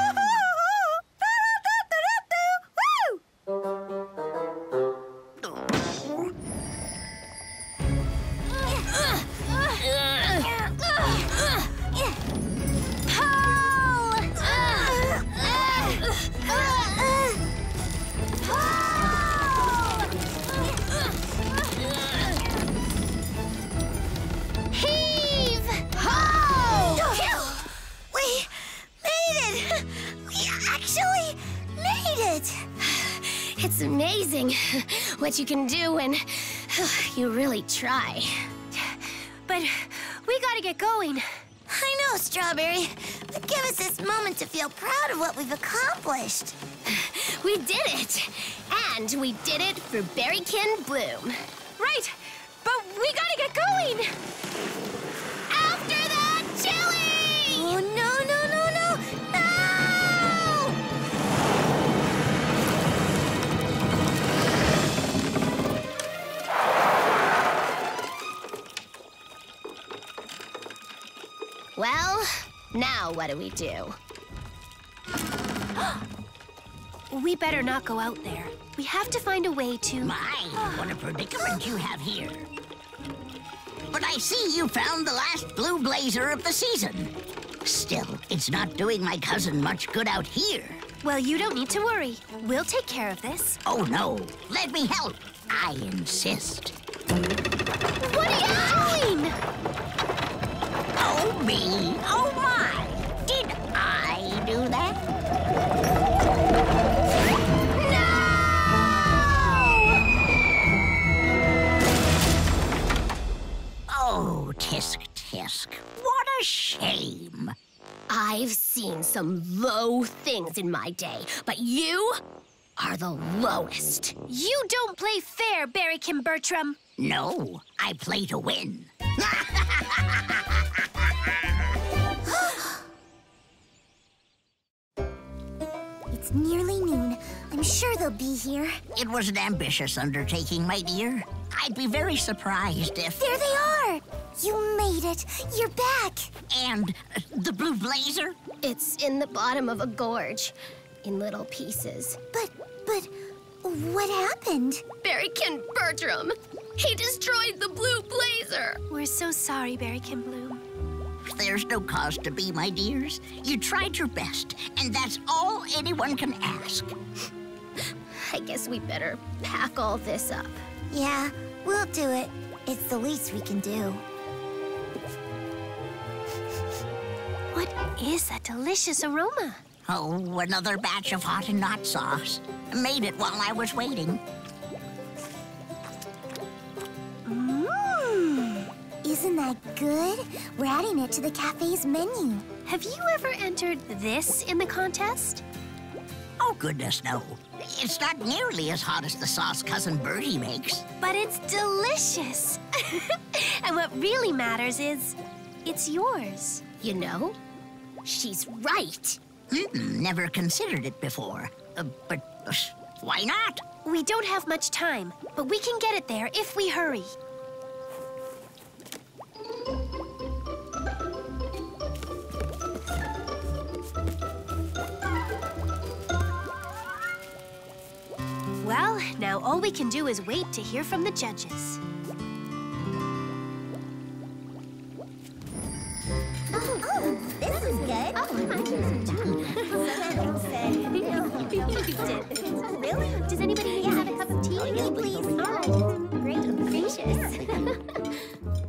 You can do when you really try. But we gotta get going. I know, Strawberry, but give us this moment to feel proud of what we've accomplished. We did it! And we did it for Berrykin Bloom. Right, but we gotta get going! Well, now what do we do? we better not go out there. We have to find a way to. My, what a predicament you have here. But I see you found the last blue blazer of the season. Still, it's not doing my cousin much good out here. Well, you don't need to worry. We'll take care of this. Oh no, let me help. I insist. What are you doing? Me, oh my. Did I do that? No! Oh, tisk tisk. What a shame. I've seen some low things in my day, but you are the lowest. You don't play fair, Berrykin Bertram. No, I play to win. It's nearly noon. I'm sure they'll be here. It was an ambitious undertaking, my dear. I'd be very surprised if. There they are! You made it. You're back. And uh, the blue blazer? It's in the bottom of a gorge, in little pieces. But, but, what happened? Berrykin Bertram! He destroyed the blue blazer! We're so sorry, Berrykin Bloom. There's no cause to be, my dears. You tried your best, and that's all anyone can ask. I guess we better pack all this up. Yeah, we'll do it. It's the least we can do. What is that delicious aroma? Oh, another batch of hot and not sauce. Made it while I was waiting. Mmm. Isn't that good? We're adding it to the cafe's menu. Have you ever entered this in the contest? Oh, goodness, no. It's not nearly as hot as the sauce Cousin Bertie makes. But it's delicious. and what really matters is it's yours. You know, she's right. Mm-mm, never considered it before. Uh, but uh, why not? We don't have much time, but we can get it there if we hurry. Well, now all we can do is wait to hear from the judges. Oh, oh this is good. Oh, I'm so excited. really? Does anybody to have a cup of tea? Me, please. Oh, great gracious.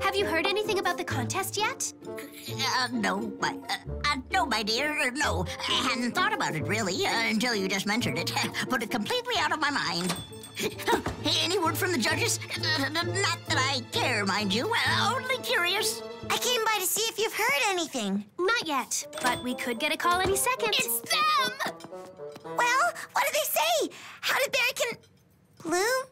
Have you heard anything about the contest yet? Uh, no, my, uh, uh, no, my dear, no. I hadn't thought about it really uh, until you just mentioned it. Put it completely out of my mind. Any word from the judges? Uh, not that I care, mind you. Uh, only curious. I came by to see if you've heard anything. Not yet, but we could get a call any second. It's them! Well, what did they say? How did Berrykin... Bloom?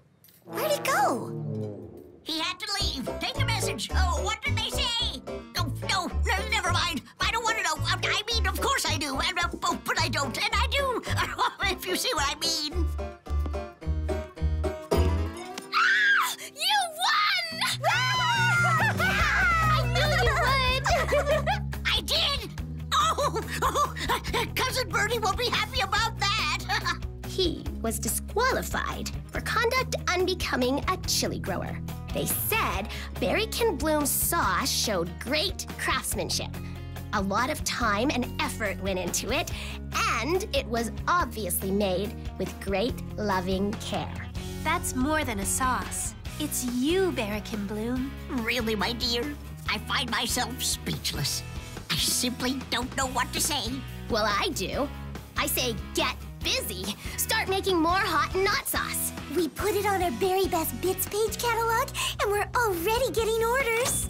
Where'd he go? He had to leave. Take a message. Oh, what did they say? Oh, no, no never mind. I don't want to know. Uh, I mean, of course I do. And, uh, oh, but I don't. And I do. if you see what I mean. Ah! You won! I knew you would! I did! Oh, oh, Cousin Bertie will be happy about that. He was disqualified for conduct unbecoming a chili grower. They said Berrykin Bloom's sauce showed great craftsmanship. A lot of time and effort went into it, and it was obviously made with great loving care. That's more than a sauce. It's you, Berrykin Bloom. really, my dear? I find myself speechless. I simply don't know what to say. Well, I do. I say get busy. Start making more hot knot sauce. We put it on our very Best Bits page catalog, and we're already getting orders.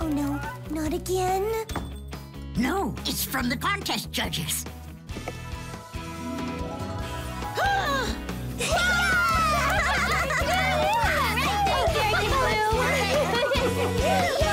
Oh no, not again. No, it's from the contest judges. Yeah!